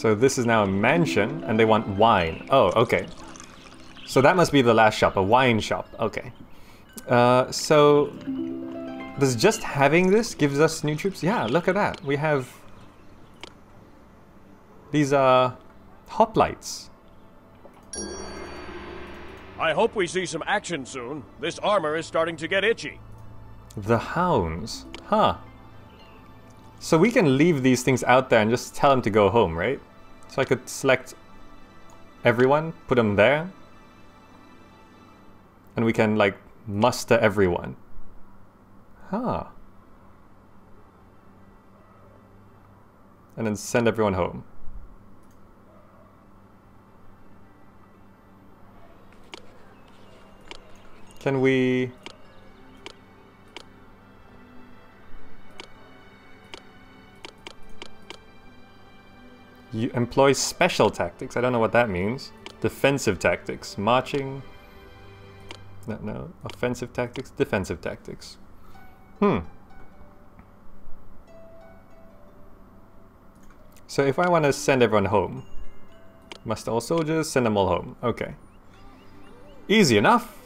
So this is now a mansion, and they want wine. Oh, okay. So that must be the last shop, a wine shop. Okay. Uh, so, does just having this gives us new troops? Yeah, look at that. We have... These are hoplites. I hope we see some action soon. This armor is starting to get itchy. The hounds. Huh. So we can leave these things out there and just tell them to go home, right? So I could select everyone, put them there. And we can, like, muster everyone. Huh. And then send everyone home. Can we... You employ special tactics. I don't know what that means. Defensive tactics. Marching. No, no. Offensive tactics. Defensive tactics. Hmm. So if I want to send everyone home, must all soldiers send them all home. Okay. Easy enough.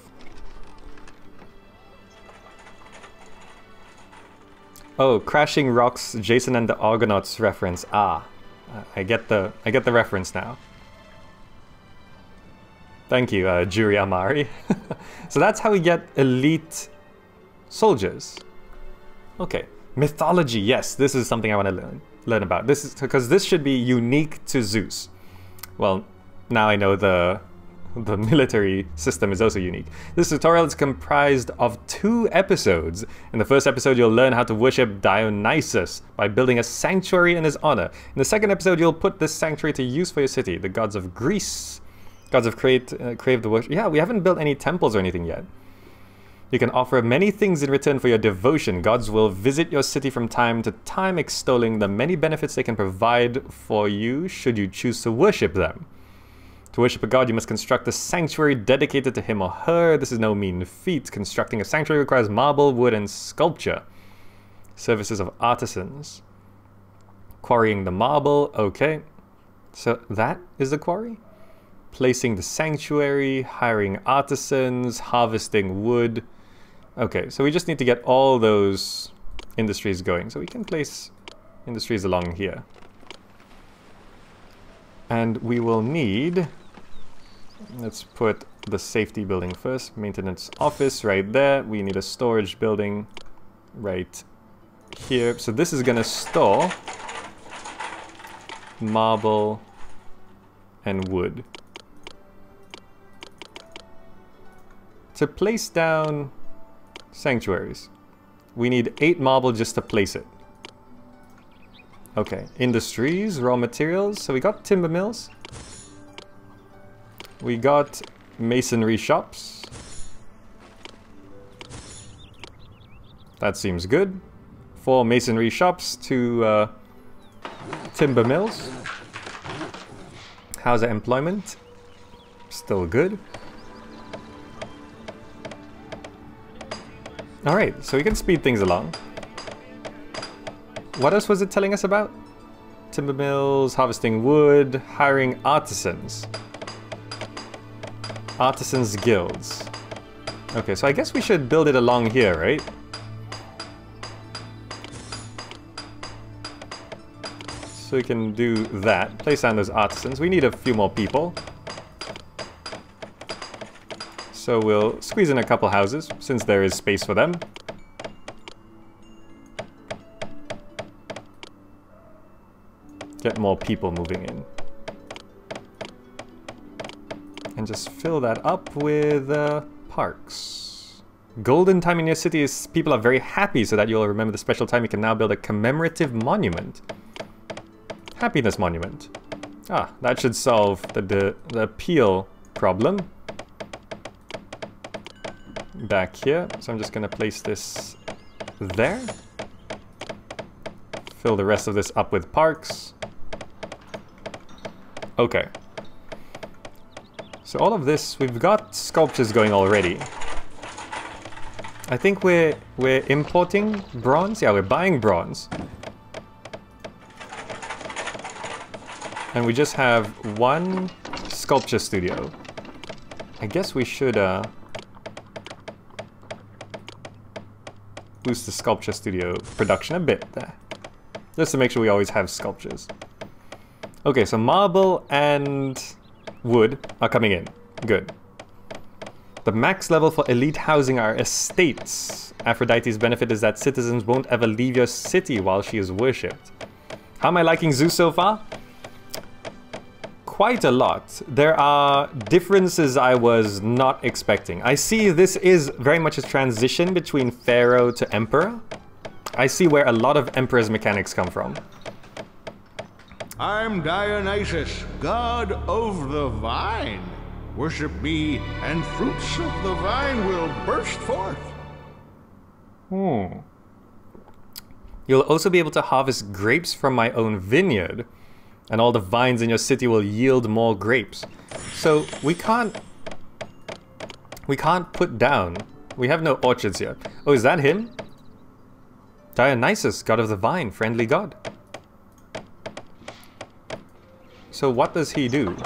Oh, Crashing Rocks, Jason and the Argonauts reference. Ah, I get the I get the reference now. Thank you, uh, Juri Amari. so that's how we get elite soldiers. Okay, mythology. Yes, this is something I want to learn learn about. This is because this should be unique to Zeus. Well, now I know the the military system is also unique. This tutorial is comprised of two episodes. In the first episode, you'll learn how to worship Dionysus by building a sanctuary in his honor. In the second episode, you'll put this sanctuary to use for your city. The gods of Greece, gods of create, uh, crave the worship. Yeah, we haven't built any temples or anything yet. You can offer many things in return for your devotion. Gods will visit your city from time to time, extolling the many benefits they can provide for you should you choose to worship them. To worship a god, you must construct a sanctuary dedicated to him or her. This is no mean feat. Constructing a sanctuary requires marble, wood, and sculpture. Services of artisans. Quarrying the marble, okay. So that is the quarry? Placing the sanctuary, hiring artisans, harvesting wood. Okay, so we just need to get all those industries going. So we can place industries along here. And we will need Let's put the safety building first. Maintenance office right there. We need a storage building right here. So this is going to store marble and wood. To place down sanctuaries, we need 8 marble just to place it. Okay, industries, raw materials. So we got timber mills. We got masonry shops. That seems good. Four masonry shops, two uh, timber mills. How's the employment? Still good. Alright, so we can speed things along. What else was it telling us about? Timber mills, harvesting wood, hiring artisans. Artisans Guilds. Okay, so I guess we should build it along here, right? So we can do that. Place down those artisans. We need a few more people. So we'll squeeze in a couple houses, since there is space for them. Get more people moving in. And just fill that up with uh, parks. Golden time in your city is people are very happy so that you'll remember the special time you can now build a commemorative monument. Happiness monument. Ah, that should solve the, the, the appeal problem. Back here, so I'm just gonna place this there. Fill the rest of this up with parks. Okay. So all of this, we've got sculptures going already. I think we're we're importing bronze. Yeah, we're buying bronze. And we just have one sculpture studio. I guess we should uh, boost the sculpture studio production a bit there. Just to make sure we always have sculptures. Okay, so marble and wood are coming in. Good. The max level for elite housing are estates. Aphrodite's benefit is that citizens won't ever leave your city while she is worshipped. How am I liking Zeus so far? Quite a lot. There are differences I was not expecting. I see this is very much a transition between Pharaoh to Emperor. I see where a lot of Emperor's mechanics come from. I'm Dionysus, god of the vine. Worship me, and fruits of the vine will burst forth. Hmm. You'll also be able to harvest grapes from my own vineyard, and all the vines in your city will yield more grapes. So we can't... We can't put down. We have no orchards here. Oh, is that him? Dionysus, god of the vine, friendly god. So what does he do?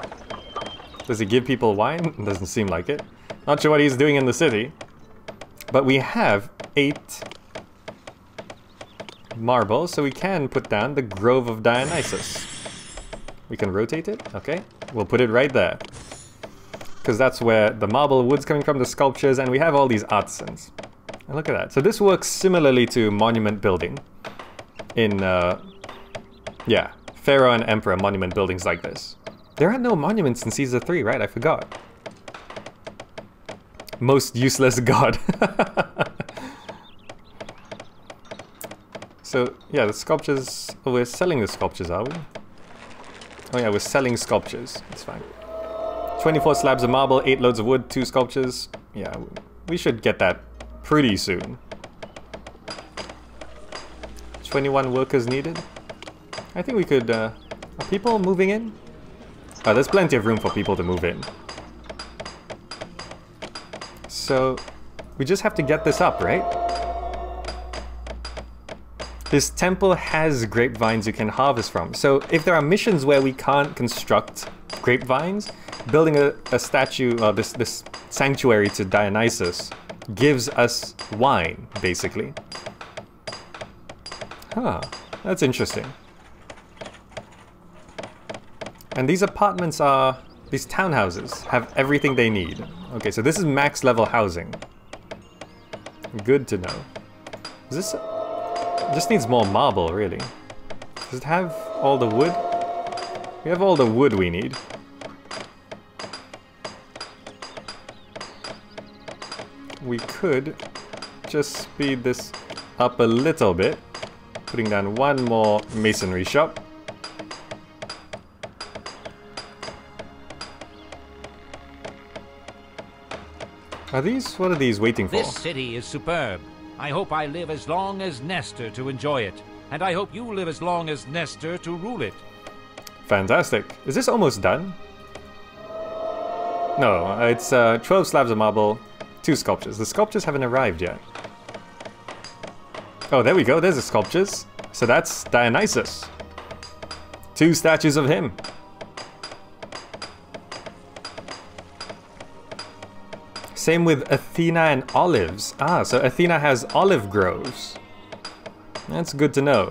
Does he give people wine? Doesn't seem like it. Not sure what he's doing in the city. But we have eight marble, so we can put down the Grove of Dionysus. We can rotate it, okay. We'll put it right there. Because that's where the marble wood's coming from, the sculptures, and we have all these artisans. And look at that. So this works similarly to monument building in, uh, yeah, Pharaoh and Emperor monument buildings like this. There are no monuments in Caesar 3, right? I forgot. Most useless god. so, yeah, the sculptures... Oh, we're selling the sculptures, are we? Oh yeah, we're selling sculptures. That's fine. 24 slabs of marble, 8 loads of wood, 2 sculptures. Yeah, we should get that pretty soon. 21 workers needed. I think we could, uh, are people moving in? Oh, there's plenty of room for people to move in. So, we just have to get this up, right? This temple has grapevines you can harvest from. So if there are missions where we can't construct grapevines, building a, a statue, uh, this, this sanctuary to Dionysus gives us wine, basically. Huh, that's interesting. And these apartments are, these townhouses have everything they need. Okay, so this is max level housing. Good to know. Is this, just needs more marble, really. Does it have all the wood? We have all the wood we need. We could just speed this up a little bit, putting down one more masonry shop. Are these, what are these waiting for? This city is superb. I hope I live as long as Nestor to enjoy it. And I hope you live as long as Nestor to rule it. Fantastic. Is this almost done? No, it's uh, 12 slabs of marble, two sculptures. The sculptures haven't arrived yet. Oh, there we go. There's the sculptures. So that's Dionysus. Two statues of him. Same with Athena and olives. Ah, so Athena has olive groves. That's good to know.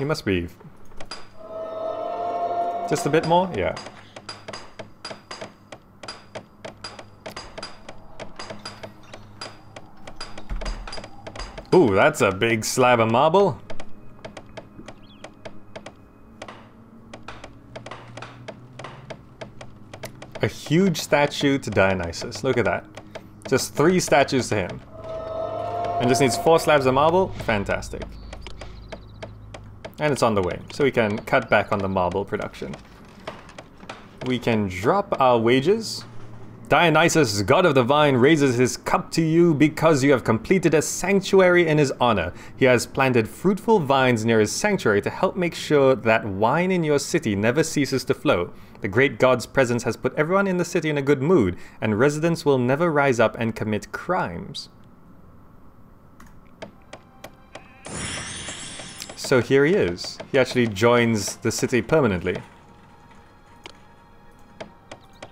You must be... Just a bit more? Yeah. Ooh, that's a big slab of marble. A huge statue to Dionysus. Look at that. Just three statues to him. And just needs four slabs of marble. Fantastic. And it's on the way, so we can cut back on the marble production. We can drop our wages. Dionysus, god of the vine, raises his cup to you because you have completed a sanctuary in his honor. He has planted fruitful vines near his sanctuary to help make sure that wine in your city never ceases to flow. The great god's presence has put everyone in the city in a good mood, and residents will never rise up and commit crimes. So here he is. He actually joins the city permanently.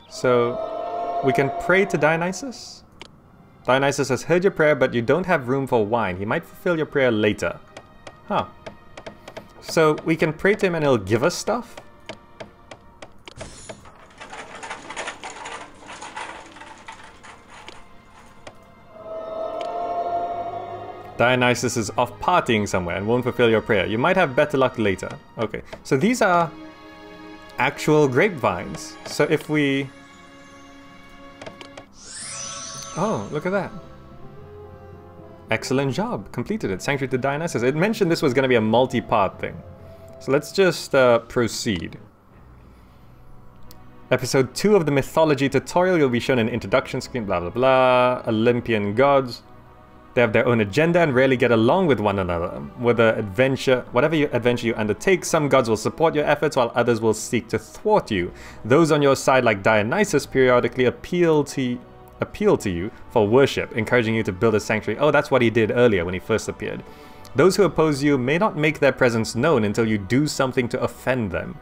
So we can pray to Dionysus? Dionysus has heard your prayer, but you don't have room for wine. He might fulfill your prayer later. Huh. So we can pray to him and he'll give us stuff? Dionysus is off partying somewhere and won't fulfill your prayer. You might have better luck later. Okay, so these are actual grapevines. So if we... Oh, look at that. Excellent job. Completed it. Sanctuary to Dionysus. It mentioned this was going to be a multi-part thing. So let's just uh, proceed. Episode 2 of the mythology tutorial. You'll be shown an introduction screen, blah blah blah. Olympian gods. They have their own agenda and rarely get along with one another. Whether adventure, whatever you, adventure you undertake, some gods will support your efforts while others will seek to thwart you. Those on your side, like Dionysus, periodically appeal to appeal to you for worship, encouraging you to build a sanctuary. Oh, that's what he did earlier when he first appeared. Those who oppose you may not make their presence known until you do something to offend them.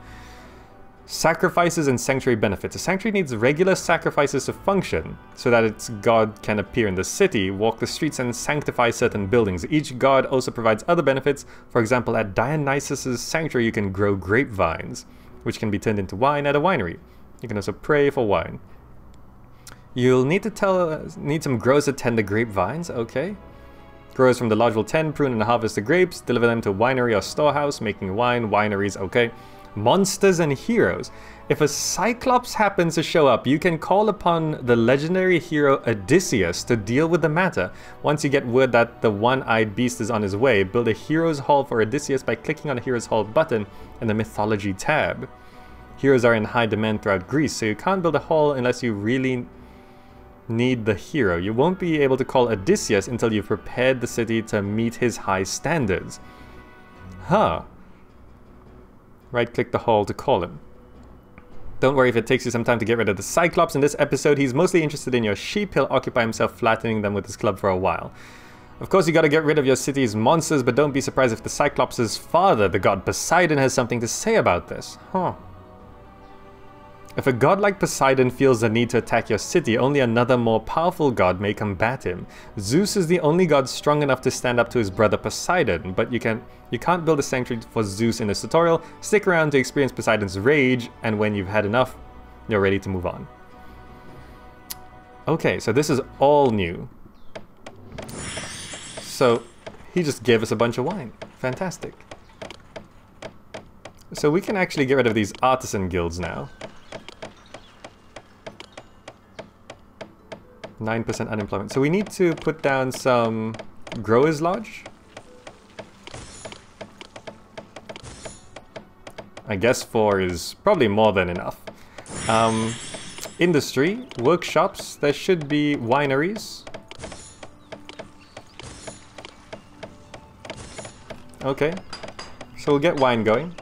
Sacrifices and sanctuary benefits. A sanctuary needs regular sacrifices to function, so that its god can appear in the city, walk the streets, and sanctify certain buildings. Each god also provides other benefits. For example, at Dionysus' sanctuary, you can grow grapevines, which can be turned into wine at a winery. You can also pray for wine. You'll need to tell uh, need some growers to tend the grapevines, okay? Growers from the lodge will tend, prune, and harvest the grapes, deliver them to winery or storehouse, making wine, wineries, okay? monsters and heroes. If a Cyclops happens to show up, you can call upon the legendary hero Odysseus to deal with the matter. Once you get word that the one-eyed beast is on his way, build a Heroes Hall for Odysseus by clicking on the Heroes Hall button in the Mythology tab. Heroes are in high demand throughout Greece, so you can't build a hall unless you really need the hero. You won't be able to call Odysseus until you've prepared the city to meet his high standards. Huh. Right-click the hall to call him. Don't worry if it takes you some time to get rid of the Cyclops in this episode. He's mostly interested in your sheep. He'll occupy himself flattening them with his club for a while. Of course, you gotta get rid of your city's monsters, but don't be surprised if the Cyclops' father, the god Poseidon, has something to say about this. Huh. If a god like Poseidon feels the need to attack your city, only another more powerful god may combat him. Zeus is the only god strong enough to stand up to his brother Poseidon, but you can you can't build a sanctuary for Zeus in this tutorial. Stick around to experience Poseidon's rage, and when you've had enough, you're ready to move on. Okay, so this is all new. So he just gave us a bunch of wine. Fantastic. So we can actually get rid of these artisan guilds now. 9% unemployment. So we need to put down some Growers Lodge. I guess four is probably more than enough. Um, industry, workshops, there should be wineries. Okay, so we'll get wine going.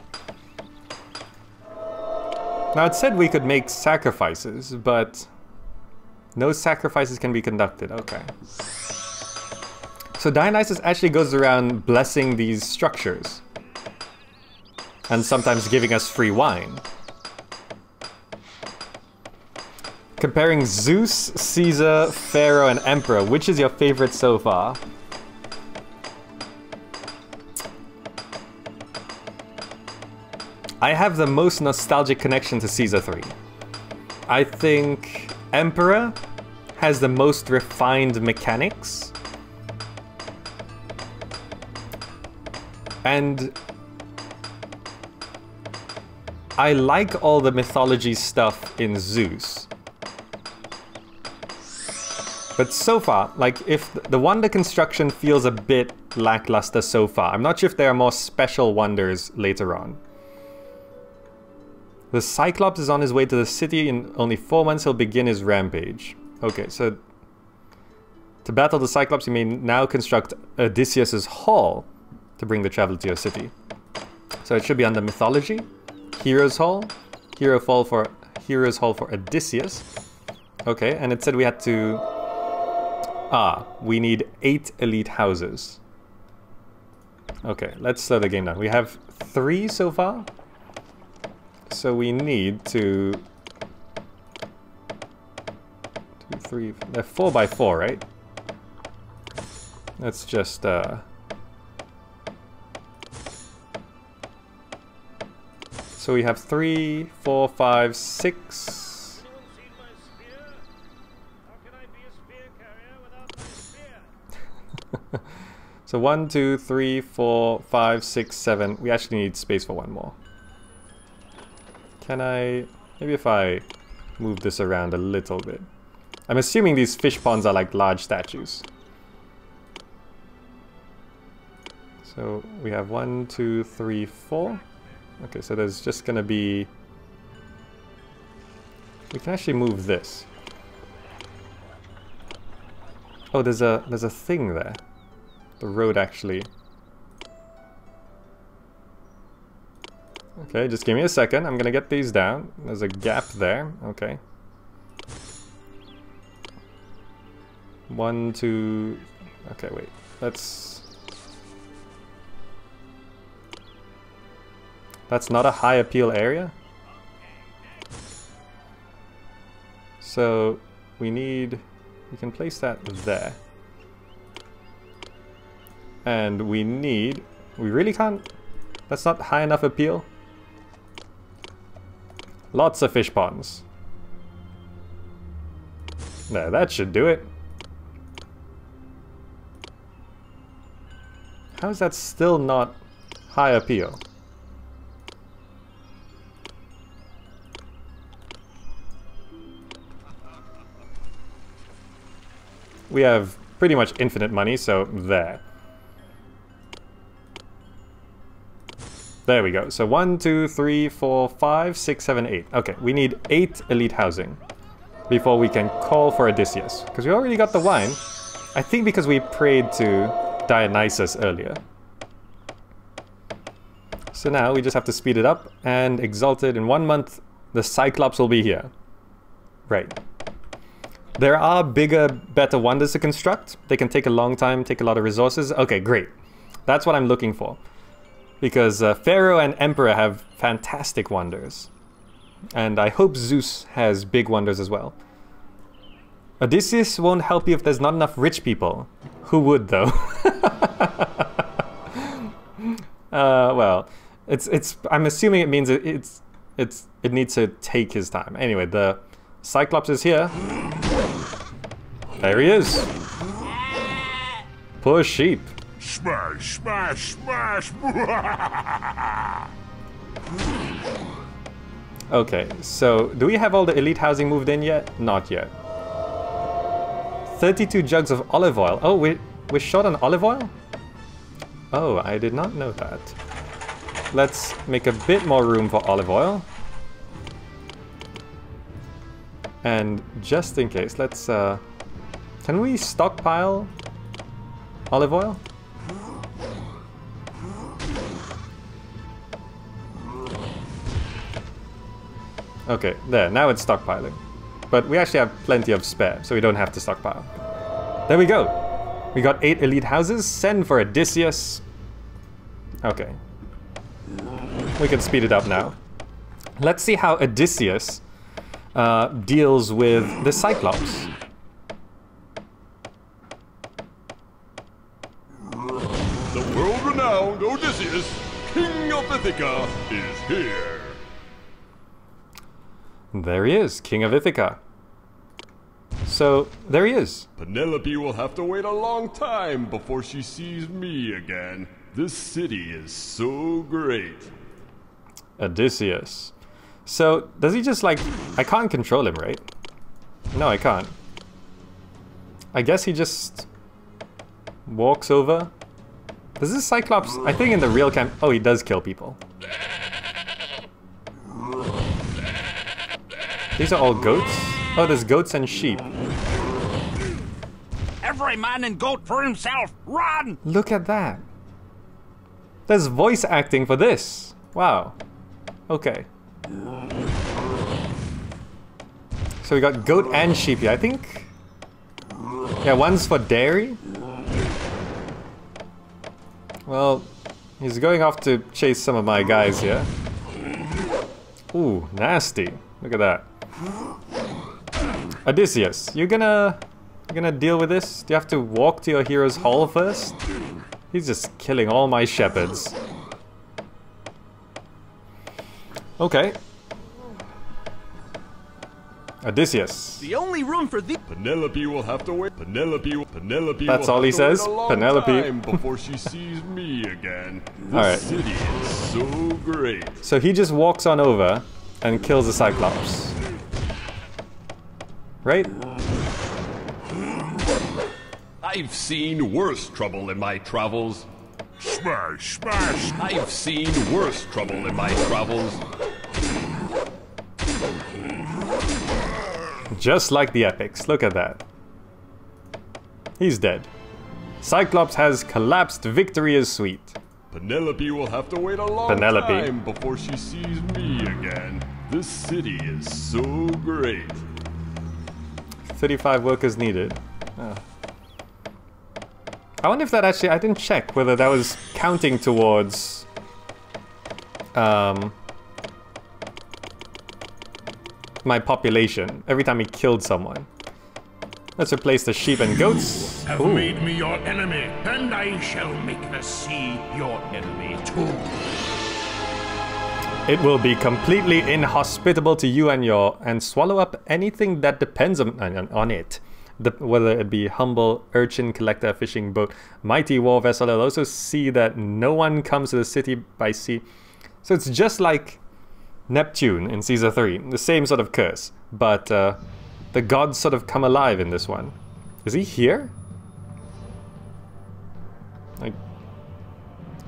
Now it said we could make sacrifices, but no sacrifices can be conducted, okay. So Dionysus actually goes around blessing these structures. And sometimes giving us free wine. Comparing Zeus, Caesar, Pharaoh, and Emperor, which is your favorite so far? I have the most nostalgic connection to Caesar 3. I think Emperor has the most refined mechanics. And I like all the mythology stuff in Zeus. But so far, like, if the wonder construction feels a bit lackluster so far, I'm not sure if there are more special wonders later on. The Cyclops is on his way to the city. In only four months, he'll begin his rampage. Okay, so... To battle the Cyclops, you may now construct Odysseus' Hall to bring the traveler to your city. So it should be under Mythology, Heroes Hall, Hero Hall for Heroes Hall for Odysseus. Okay, and it said we had to... Ah, we need eight elite houses. Okay, let's slow the game down. We have three so far. So we need to... Two, three... They're four by four, right? Let's just, uh... So we have three, four, five, six... so one, two, three, four, five, six, seven. We actually need space for one more. Can I... Maybe if I move this around a little bit. I'm assuming these fish ponds are like large statues. So we have one, two, three, four. Okay, so there's just gonna be... We can actually move this. Oh, there's a there's a thing there. The road actually Okay, just give me a second. I'm gonna get these down. There's a gap there. Okay. One, two... Okay, wait. Let's... That's not a high appeal area? So, we need... We can place that there. And we need... We really can't... That's not high enough appeal? Lots of fish ponds. There, that should do it. How is that still not high appeal? We have pretty much infinite money, so there. There we go. So one, two, three, four, five, six, seven, eight. Okay, we need eight elite housing before we can call for Odysseus. Because we already got the wine. I think because we prayed to Dionysus earlier. So now we just have to speed it up and exalted in one month the Cyclops will be here. Right. There are bigger, better wonders to construct. They can take a long time, take a lot of resources. Okay, great. That's what I'm looking for because uh, Pharaoh and Emperor have fantastic wonders. And I hope Zeus has big wonders as well. Odysseus won't help you if there's not enough rich people. Who would, though? uh, well, it's it's. I'm assuming it means it, it's it's it needs to take his time. Anyway, the Cyclops is here. There he is. Poor sheep. Smash, smash, smash! okay, so do we have all the elite housing moved in yet? Not yet. 32 jugs of olive oil. Oh, we, we're short on olive oil? Oh, I did not know that. Let's make a bit more room for olive oil. And just in case, let's... Uh, can we stockpile olive oil? Okay, there, now it's stockpiling. But we actually have plenty of spare, so we don't have to stockpile. There we go! We got 8 elite houses, send for Odysseus. Okay. We can speed it up now. Let's see how Odysseus uh, deals with the Cyclops. The world-renowned Odysseus, King of Ithaca, is here. There he is, King of Ithaca. So, there he is. Penelope will have to wait a long time before she sees me again. This city is so great. Odysseus. So, does he just like... I can't control him, right? No, I can't. I guess he just... Walks over. Does this Cyclops... I think in the real camp... Oh, he does kill people. These are all goats? Oh, there's goats and sheep. Every man and goat for himself! Run! Look at that. There's voice acting for this. Wow. Okay. So we got goat and sheep here. I think... Yeah, one's for dairy. Well, he's going off to chase some of my guys here. Ooh, nasty. Look at that. Odysseus, you're gonna... You're gonna deal with this? Do you have to walk to your hero's hall first? He's just killing all my shepherds. Okay. Odysseus. The only room for the Penelope will have to wait. Penelope, Penelope. That's will all have he says? Wait a long Penelope. before she sees me again. This Alright. city is so great. So he just walks on over and kills the Cyclops. Right? I've seen worse trouble in my travels. Smash, smash! I've seen worse trouble in my travels. Just like the epics. Look at that. He's dead. Cyclops has collapsed. Victory is sweet. Penelope will have to wait a long Penelope. time before she sees me again. This city is so great. 35 workers needed. Oh. I wonder if that actually... I didn't check whether that was counting towards... Um, my population every time he killed someone. Let's replace the sheep and goats. Have Ooh. made me your enemy, and I shall make the sea your enemy too. It will be completely inhospitable to you and your and swallow up anything that depends on, on, on it. The, whether it be humble urchin collector fishing boat, mighty war vessel. It'll also see that no one comes to the city by sea. So it's just like Neptune in Caesar 3, the same sort of curse, but uh, the gods sort of come alive in this one. Is he here? Like,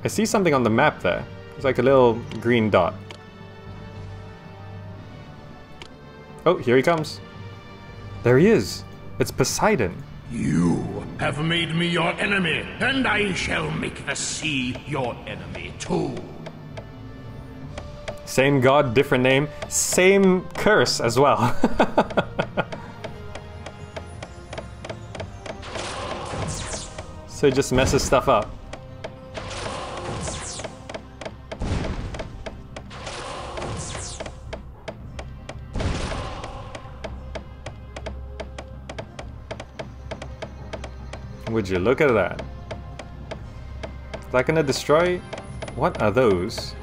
I see something on the map there. It's like a little green dot. Oh, here he comes. There he is. It's Poseidon. You have made me your enemy, and I shall make the sea your enemy too. Same god, different name, same curse as well. so he just messes stuff up. Would you look at that? Is that gonna destroy? What are those?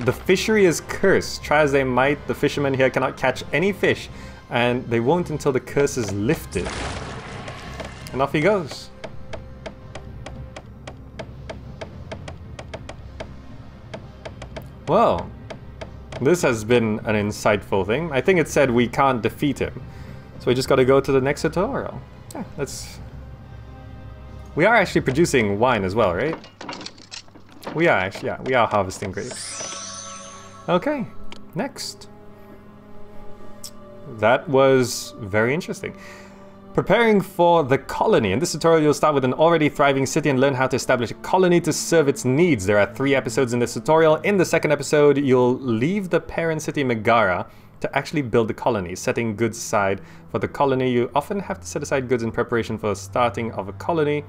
The fishery is cursed. Try as they might, the fishermen here cannot catch any fish, and they won't until the curse is lifted. And off he goes. Well, this has been an insightful thing. I think it said we can't defeat him. So we just gotta go to the next tutorial. Yeah, let's... We are actually producing wine as well, right? We are actually, yeah, we are harvesting grapes. Okay, next. That was very interesting. Preparing for the colony. In this tutorial, you'll start with an already thriving city and learn how to establish a colony to serve its needs. There are three episodes in this tutorial. In the second episode, you'll leave the parent city Megara to actually build the colony, setting goods aside for the colony. You often have to set aside goods in preparation for the starting of a colony.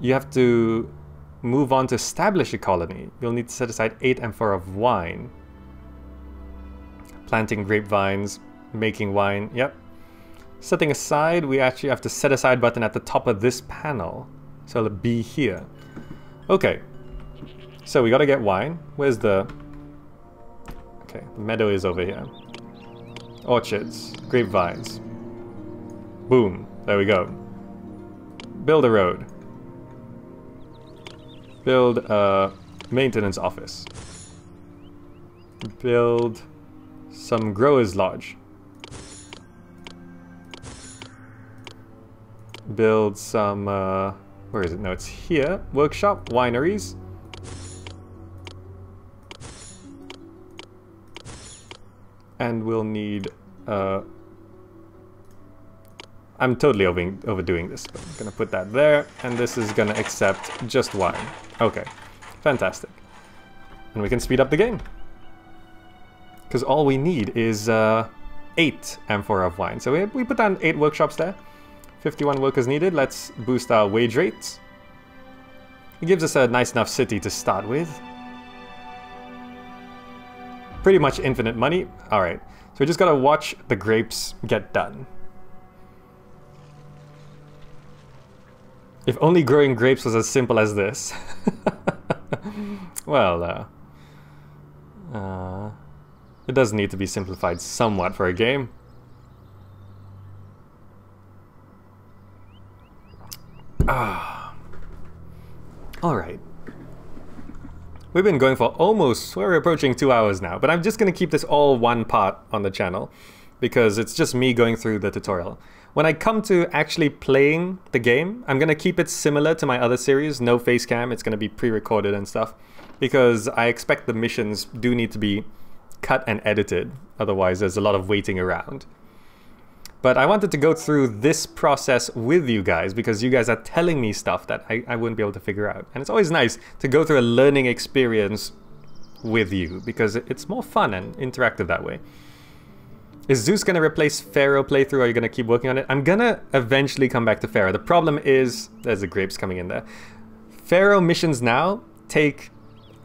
You have to move on to establish a colony. You'll need to set aside 8 amphora of wine. Planting grapevines, making wine, yep. Setting aside, we actually have to set aside button at the top of this panel. So it'll be here. Okay. So we gotta get wine. Where's the... Okay, the meadow is over here. Orchards. Grapevines. Boom. There we go. Build a road. Build a maintenance office. Build some growers lodge. Build some, uh, where is it? No, it's here. Workshop, wineries. And we'll need, uh, I'm totally over overdoing this, but I'm gonna put that there, and this is gonna accept just wine. Okay, fantastic. And we can speed up the game. Because all we need is uh, 8 amphora of wine. So we, we put down 8 workshops there. 51 workers needed. Let's boost our wage rates. It gives us a nice enough city to start with. Pretty much infinite money. Alright, so we just gotta watch the grapes get done. If only growing grapes was as simple as this. well, uh, uh, it does need to be simplified somewhat for a game. Ah. Alright. We've been going for almost, we're approaching two hours now, but I'm just going to keep this all one part on the channel because it's just me going through the tutorial. When I come to actually playing the game, I'm going to keep it similar to my other series, no face cam, it's going to be pre-recorded and stuff, because I expect the missions do need to be cut and edited, otherwise there's a lot of waiting around. But I wanted to go through this process with you guys because you guys are telling me stuff that I, I wouldn't be able to figure out. And it's always nice to go through a learning experience with you because it's more fun and interactive that way. Is Zeus going to replace Pharaoh playthrough or are you going to keep working on it? I'm going to eventually come back to Pharaoh. The problem is, there's the grapes coming in there. Pharaoh missions now take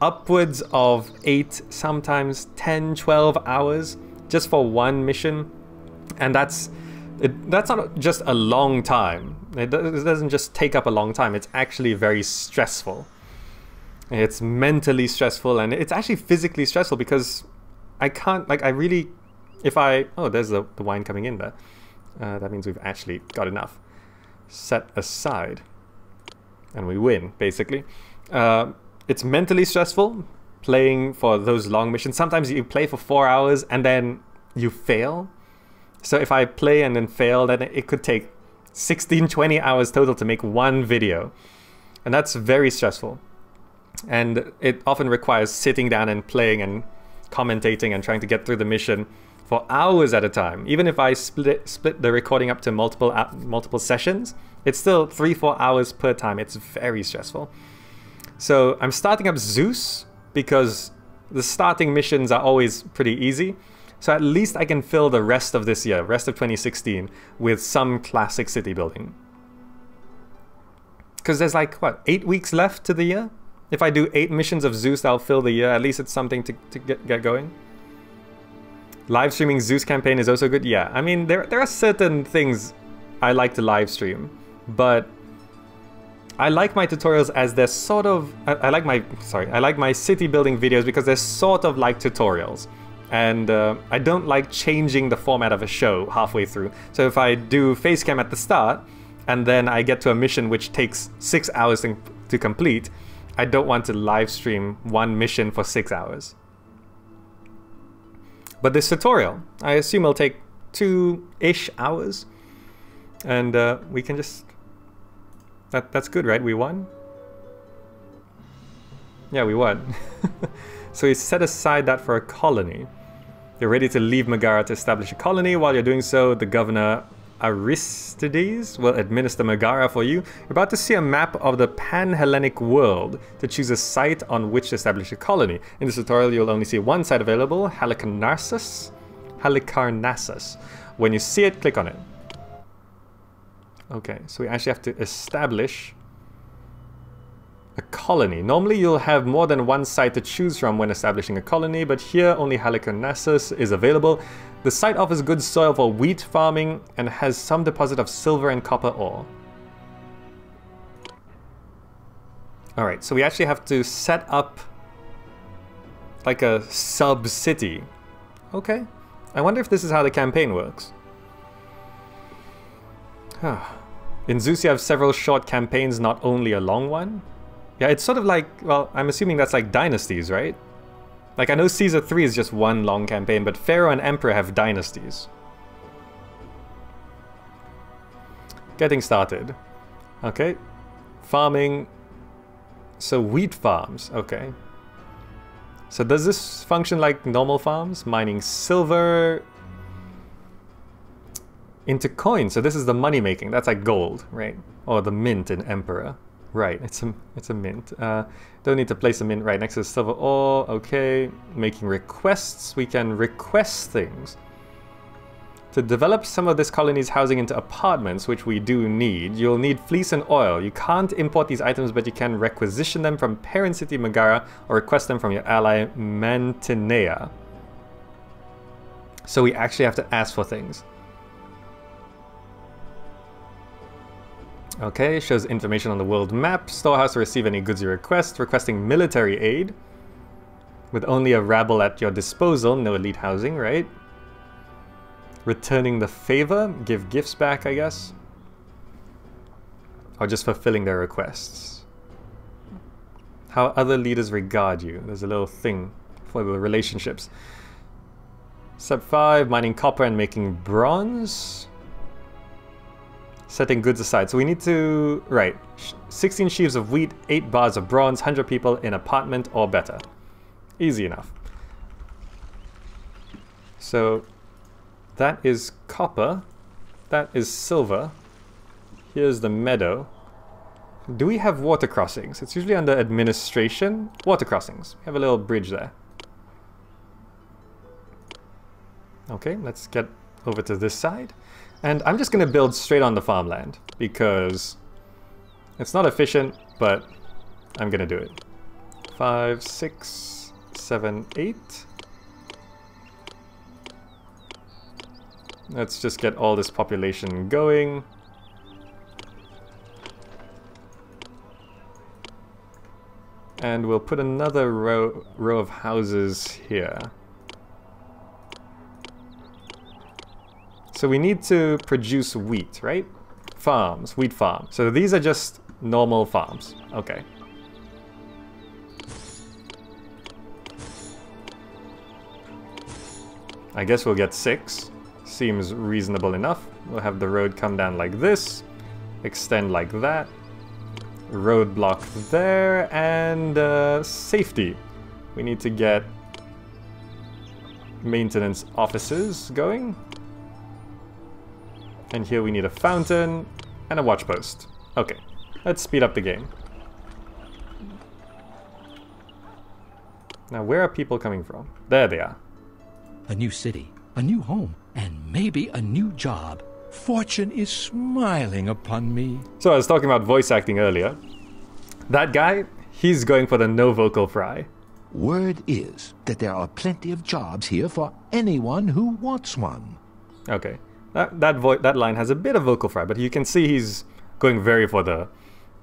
upwards of 8, sometimes 10, 12 hours just for one mission. And that's it, that's not just a long time. It, it doesn't just take up a long time. It's actually very stressful. It's mentally stressful and it's actually physically stressful because I can't, like, I really, if I, oh, there's the, the wine coming in there. Uh, that means we've actually got enough set aside. And we win, basically. Uh, it's mentally stressful playing for those long missions. Sometimes you play for four hours and then you fail so if I play and then fail, then it could take 16, 20 hours total to make one video. And that's very stressful. And it often requires sitting down and playing and commentating and trying to get through the mission for hours at a time. Even if I split split the recording up to multiple multiple sessions, it's still three four hours per time. It's very stressful. So I'm starting up Zeus because the starting missions are always pretty easy. So at least I can fill the rest of this year, rest of 2016, with some classic city building. Because there's like, what, eight weeks left to the year? If I do eight missions of Zeus, I'll fill the year. At least it's something to, to get, get going. Live streaming Zeus campaign is also good. Yeah, I mean, there, there are certain things I like to live stream, but I like my tutorials as they're sort of, I, I like my, sorry, I like my city building videos because they're sort of like tutorials and uh, I don't like changing the format of a show halfway through. So if I do face cam at the start, and then I get to a mission which takes six hours to complete, I don't want to live stream one mission for six hours. But this tutorial, I assume will take two-ish hours, and uh, we can just... That, that's good, right? We won? Yeah, we won. so we set aside that for a colony. You're ready to leave Megara to establish a colony. While you're doing so, the governor Aristides will administer Megara for you. You're about to see a map of the Pan-Hellenic world to choose a site on which to establish a colony. In this tutorial, you'll only see one site available, Halicarnassus. Halicarnassus. When you see it, click on it. Okay, so we actually have to establish a colony. Normally you'll have more than one site to choose from when establishing a colony, but here only Halicarnassus is available. The site offers good soil for wheat farming and has some deposit of silver and copper ore. Alright, so we actually have to set up like a sub-city. Okay. I wonder if this is how the campaign works. In Zeus you have several short campaigns, not only a long one. Yeah, it's sort of like, well, I'm assuming that's like dynasties, right? Like, I know Caesar 3 is just one long campaign, but Pharaoh and Emperor have dynasties. Getting started. Okay. Farming. So wheat farms, okay. So does this function like normal farms? Mining silver into coins. So this is the money making. That's like gold, right? Or the mint in Emperor. Right, it's a, it's a mint. Uh, don't need to place a mint right next to the silver ore. Okay, making requests. We can request things. To develop some of this colony's housing into apartments, which we do need, you'll need fleece and oil. You can't import these items, but you can requisition them from parent city Megara or request them from your ally Mantinea. So we actually have to ask for things. Okay, shows information on the world map. Storehouse to receive any goods you request. Requesting military aid. With only a rabble at your disposal, no elite housing, right? Returning the favor, give gifts back, I guess. Or just fulfilling their requests. How other leaders regard you. There's a little thing for the relationships. Step 5, mining copper and making bronze. Setting goods aside. So we need to... Right. 16 sheaves of wheat, 8 bars of bronze, 100 people in apartment or better. Easy enough. So that is copper. That is silver. Here's the meadow. Do we have water crossings? It's usually under administration. Water crossings. We have a little bridge there. Okay, let's get over to this side. And I'm just going to build straight on the farmland because it's not efficient, but I'm going to do it. Five, six, seven, eight. Let's just get all this population going. And we'll put another row, row of houses here. So we need to produce wheat, right? Farms, wheat farms. So these are just normal farms. Okay. I guess we'll get six. Seems reasonable enough. We'll have the road come down like this, extend like that, roadblock there, and uh, safety. We need to get maintenance offices going. And here we need a fountain and a watch post. Okay, let's speed up the game. Now, where are people coming from? There they are. A new city, a new home, and maybe a new job. Fortune is smiling upon me. So I was talking about voice acting earlier. That guy, he's going for the no vocal fry. Word is that there are plenty of jobs here for anyone who wants one. Okay. That that vo- that line has a bit of vocal fry, but you can see he's going very for the,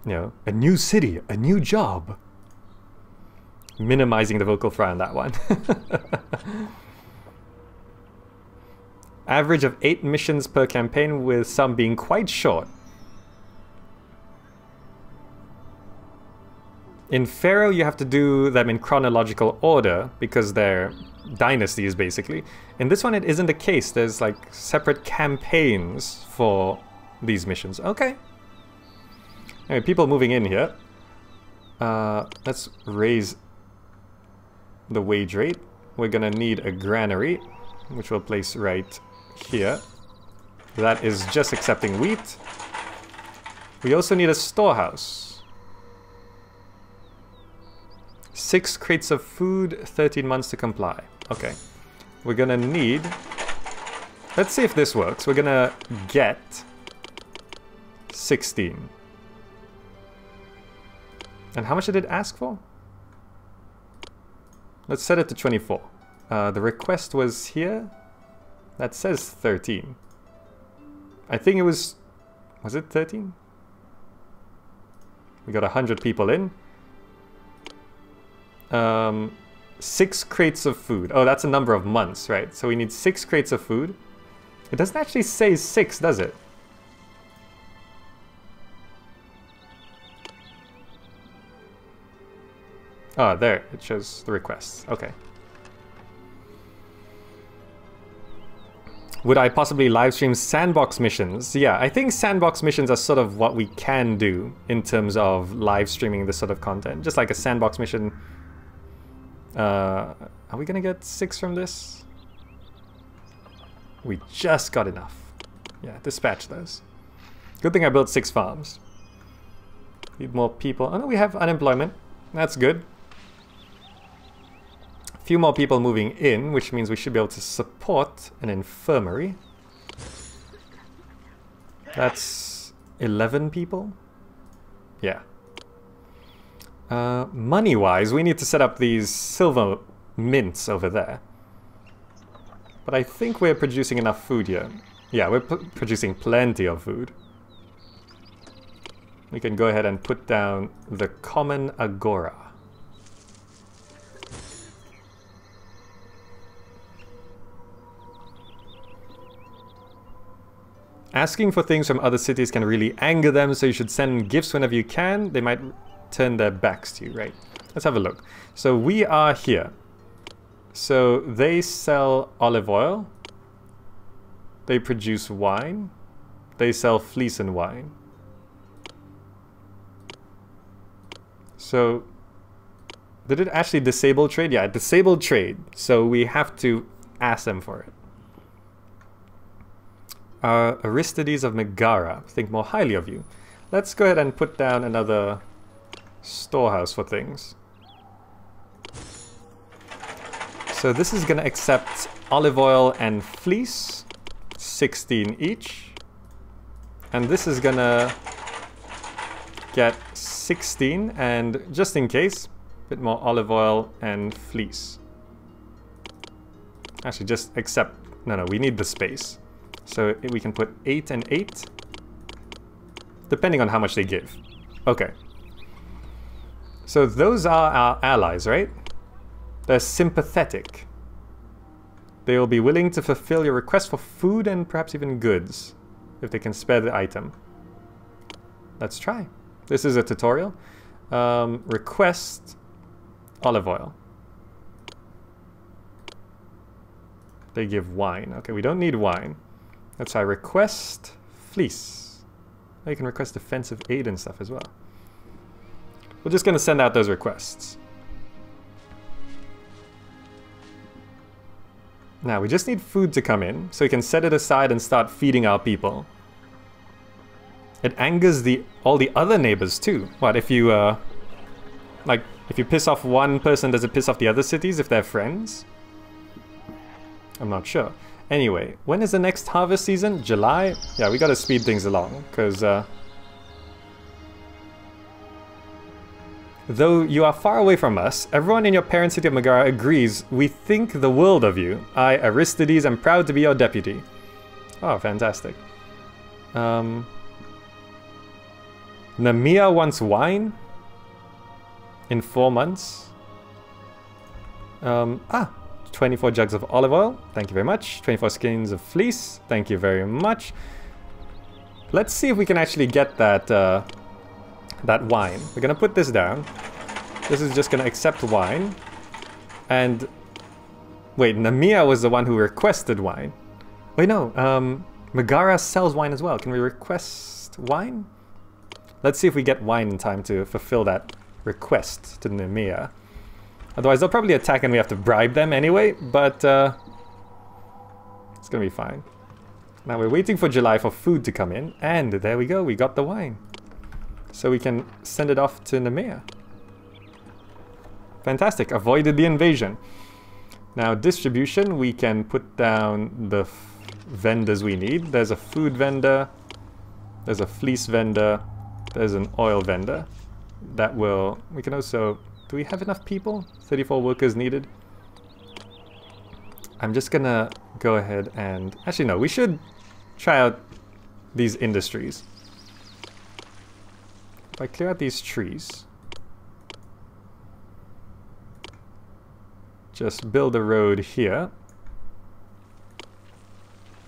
you know, a new city, a new job. Minimizing the vocal fry on that one. Average of 8 missions per campaign, with some being quite short. In Pharaoh, you have to do them in chronological order, because they're dynasties, basically. In this one, it isn't the case. There's, like, separate campaigns for these missions. Okay. Anyway, people moving in here. Uh, let's raise the wage rate. We're gonna need a granary, which we'll place right here. That is just accepting wheat. We also need a storehouse. Six crates of food, 13 months to comply. Okay. We're gonna need... Let's see if this works. We're gonna get 16. And how much did it ask for? Let's set it to 24. Uh, the request was here. That says 13. I think it was... Was it 13? We got 100 people in. Um, six crates of food. Oh, that's a number of months, right? So we need six crates of food. It doesn't actually say six, does it? Oh, there. It shows the requests. Okay. Would I possibly live stream sandbox missions? Yeah, I think sandbox missions are sort of what we can do in terms of live streaming this sort of content. Just like a sandbox mission. Uh, are we gonna get six from this? We just got enough. Yeah, dispatch those. Good thing I built six farms. Need more people. Oh no, we have unemployment. That's good A few more people moving in, which means we should be able to support an infirmary. That's 11 people? Yeah. Uh, Money-wise, we need to set up these silver mints over there. But I think we're producing enough food here. Yeah, we're producing plenty of food. We can go ahead and put down the common agora. Asking for things from other cities can really anger them, so you should send gifts whenever you can. They might turn their backs to you, right? Let's have a look. So we are here. So they sell olive oil. They produce wine. They sell fleece and wine. So did it actually disable trade? Yeah, disabled trade. So we have to ask them for it. Uh, Aristides of Megara, think more highly of you. Let's go ahead and put down another storehouse for things. So this is going to accept olive oil and fleece, 16 each. And this is going to get 16 and just in case, a bit more olive oil and fleece. Actually, just accept, no, no, we need the space. So we can put 8 and 8, depending on how much they give. Okay. So those are our allies, right? They're sympathetic. They will be willing to fulfill your request for food and perhaps even goods, if they can spare the item. Let's try. This is a tutorial. Um, request olive oil. They give wine. Okay, we don't need wine. Let's try request fleece. Oh, you can request defensive aid and stuff as well. We're just going to send out those requests. Now, we just need food to come in, so we can set it aside and start feeding our people. It angers the all the other neighbors too. What, if you, uh... Like, if you piss off one person, does it piss off the other cities if they're friends? I'm not sure. Anyway, when is the next harvest season? July? Yeah, we gotta speed things along, because... Uh, Though you are far away from us, everyone in your parent city of Megara agrees we think the world of you. I, Aristides, am proud to be your deputy. Oh, fantastic. Um, Nemea wants wine? In four months? Um, ah, 24 jugs of olive oil. Thank you very much. 24 skins of fleece. Thank you very much. Let's see if we can actually get that uh, that wine. We're gonna put this down. This is just gonna accept wine. And wait, Nemea was the one who requested wine. Wait, no. Um, Megara sells wine as well. Can we request wine? Let's see if we get wine in time to fulfill that request to Nemea. Otherwise, they'll probably attack and we have to bribe them anyway, but uh, it's gonna be fine. Now we're waiting for July for food to come in, and there we go, we got the wine. So we can send it off to Nemea. Fantastic, avoided the invasion. Now distribution, we can put down the vendors we need. There's a food vendor, there's a fleece vendor, there's an oil vendor. That will, we can also do we have enough people? 34 workers needed. I'm just gonna go ahead and... Actually, no, we should try out these industries. If I clear out these trees... just build a road here.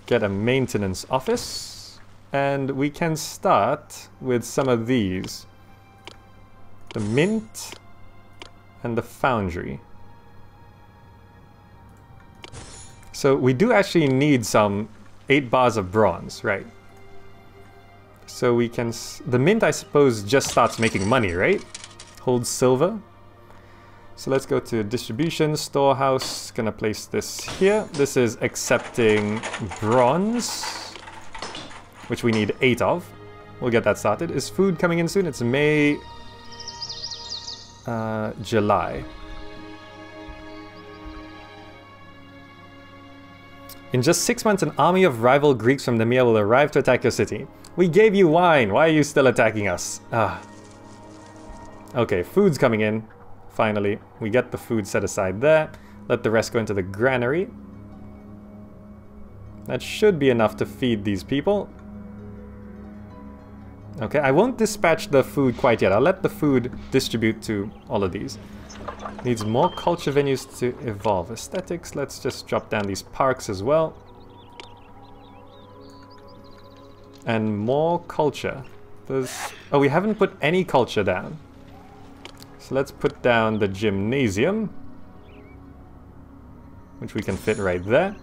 Get a maintenance office. And we can start with some of these. The mint and the foundry. So we do actually need some 8 bars of bronze, right? So we can... the mint, I suppose, just starts making money, right? Holds silver. So let's go to distribution, storehouse. Gonna place this here. This is accepting bronze, which we need 8 of. We'll get that started. Is food coming in soon? It's May... Uh, July. In just six months, an army of rival Greeks from Nemea will arrive to attack your city. We gave you wine. Why are you still attacking us? Ah. Okay, food's coming in. Finally, we get the food set aside there. Let the rest go into the granary. That should be enough to feed these people. Okay, I won't dispatch the food quite yet. I'll let the food distribute to all of these. Needs more culture venues to evolve. Aesthetics, let's just drop down these parks as well. And more culture. There's... Oh, we haven't put any culture down. So let's put down the gymnasium. Which we can fit right there.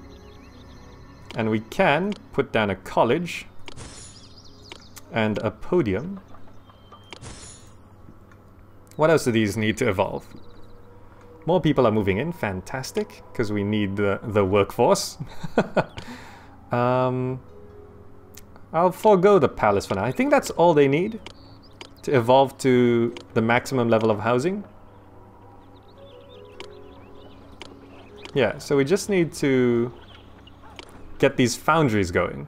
And we can put down a college. And a podium. What else do these need to evolve? More people are moving in, fantastic, because we need the, the workforce. um, I'll forego the palace for now. I think that's all they need to evolve to the maximum level of housing. Yeah, so we just need to get these foundries going.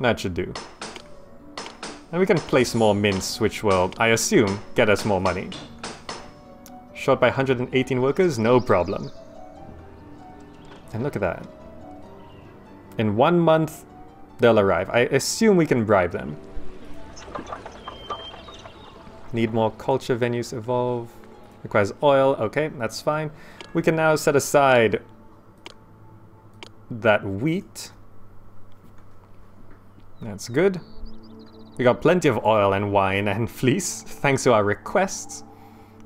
That should do. And we can place more mints, which will, I assume, get us more money. Short by 118 workers? No problem. And look at that. In one month, they'll arrive. I assume we can bribe them. Need more culture venues evolve. Requires oil. Okay, that's fine. We can now set aside that wheat. That's good. We got plenty of oil and wine and fleece, thanks to our requests.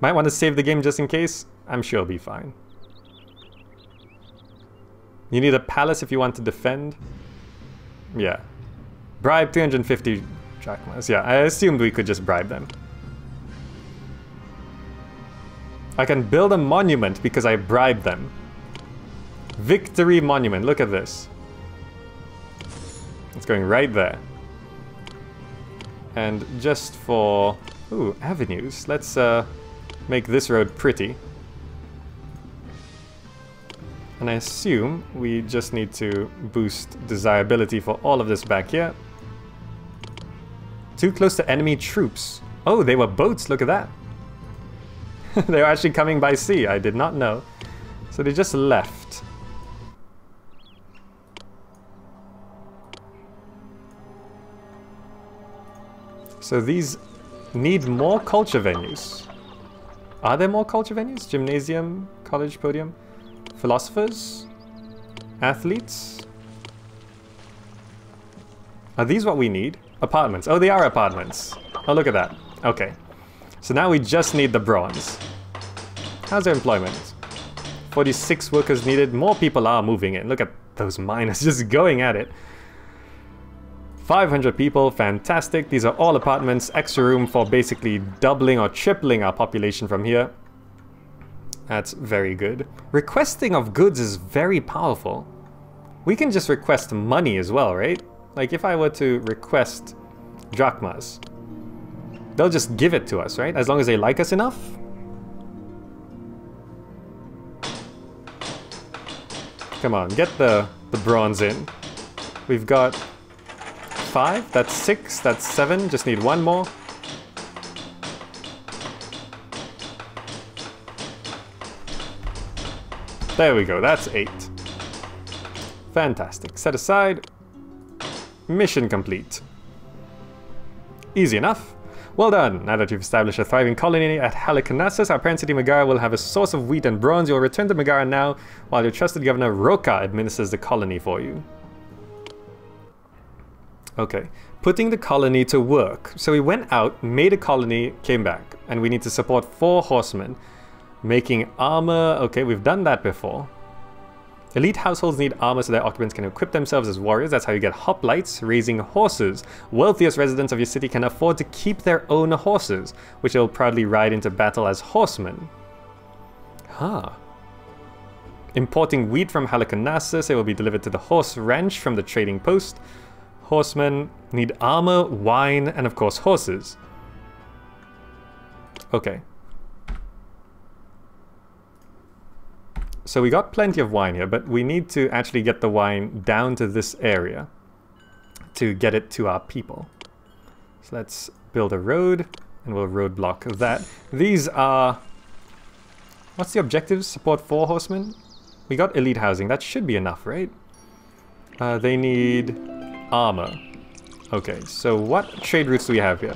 Might want to save the game just in case. I'm sure it'll be fine. You need a palace if you want to defend. Yeah. Bribe 250 drachmas. Yeah, I assumed we could just bribe them. I can build a monument because I bribed them. Victory monument. Look at this. It's going right there. And just for... Ooh, avenues. Let's uh, make this road pretty. And I assume we just need to boost desirability for all of this back here. Too close to enemy troops. Oh, they were boats, look at that. they were actually coming by sea, I did not know. So they just left. So these need more culture venues. Are there more culture venues? Gymnasium, college podium, philosophers, athletes. Are these what we need? Apartments. Oh, they are apartments. Oh, look at that. Okay. So now we just need the bronze. How's their employment? 46 workers needed. More people are moving in. Look at those miners just going at it. 500 people, fantastic. These are all apartments, extra room for basically doubling or tripling our population from here. That's very good. Requesting of goods is very powerful. We can just request money as well, right? Like if I were to request drachmas, they'll just give it to us, right? As long as they like us enough. Come on, get the, the bronze in. We've got five, that's six, that's seven, just need one more. There we go, that's eight. Fantastic. Set aside. Mission complete. Easy enough. Well done! Now that you've established a thriving colony at Halicarnassus, our parent city Megara will have a source of wheat and bronze. You'll return to Megara now, while your trusted governor Roka administers the colony for you. Okay, putting the colony to work. So we went out, made a colony, came back, and we need to support four horsemen. Making armor, okay, we've done that before. Elite households need armor so their occupants can equip themselves as warriors. That's how you get hoplites, raising horses. Wealthiest residents of your city can afford to keep their own horses, which they'll proudly ride into battle as horsemen. Huh. Importing wheat from Halicarnassus, it will be delivered to the horse ranch from the trading post. Horsemen need armor, wine, and of course horses. Okay, So we got plenty of wine here, but we need to actually get the wine down to this area to get it to our people. So let's build a road and we'll roadblock that. These are... What's the objectives? Support four horsemen? We got elite housing. That should be enough, right? Uh, they need armor. Okay, so what trade routes do we have here?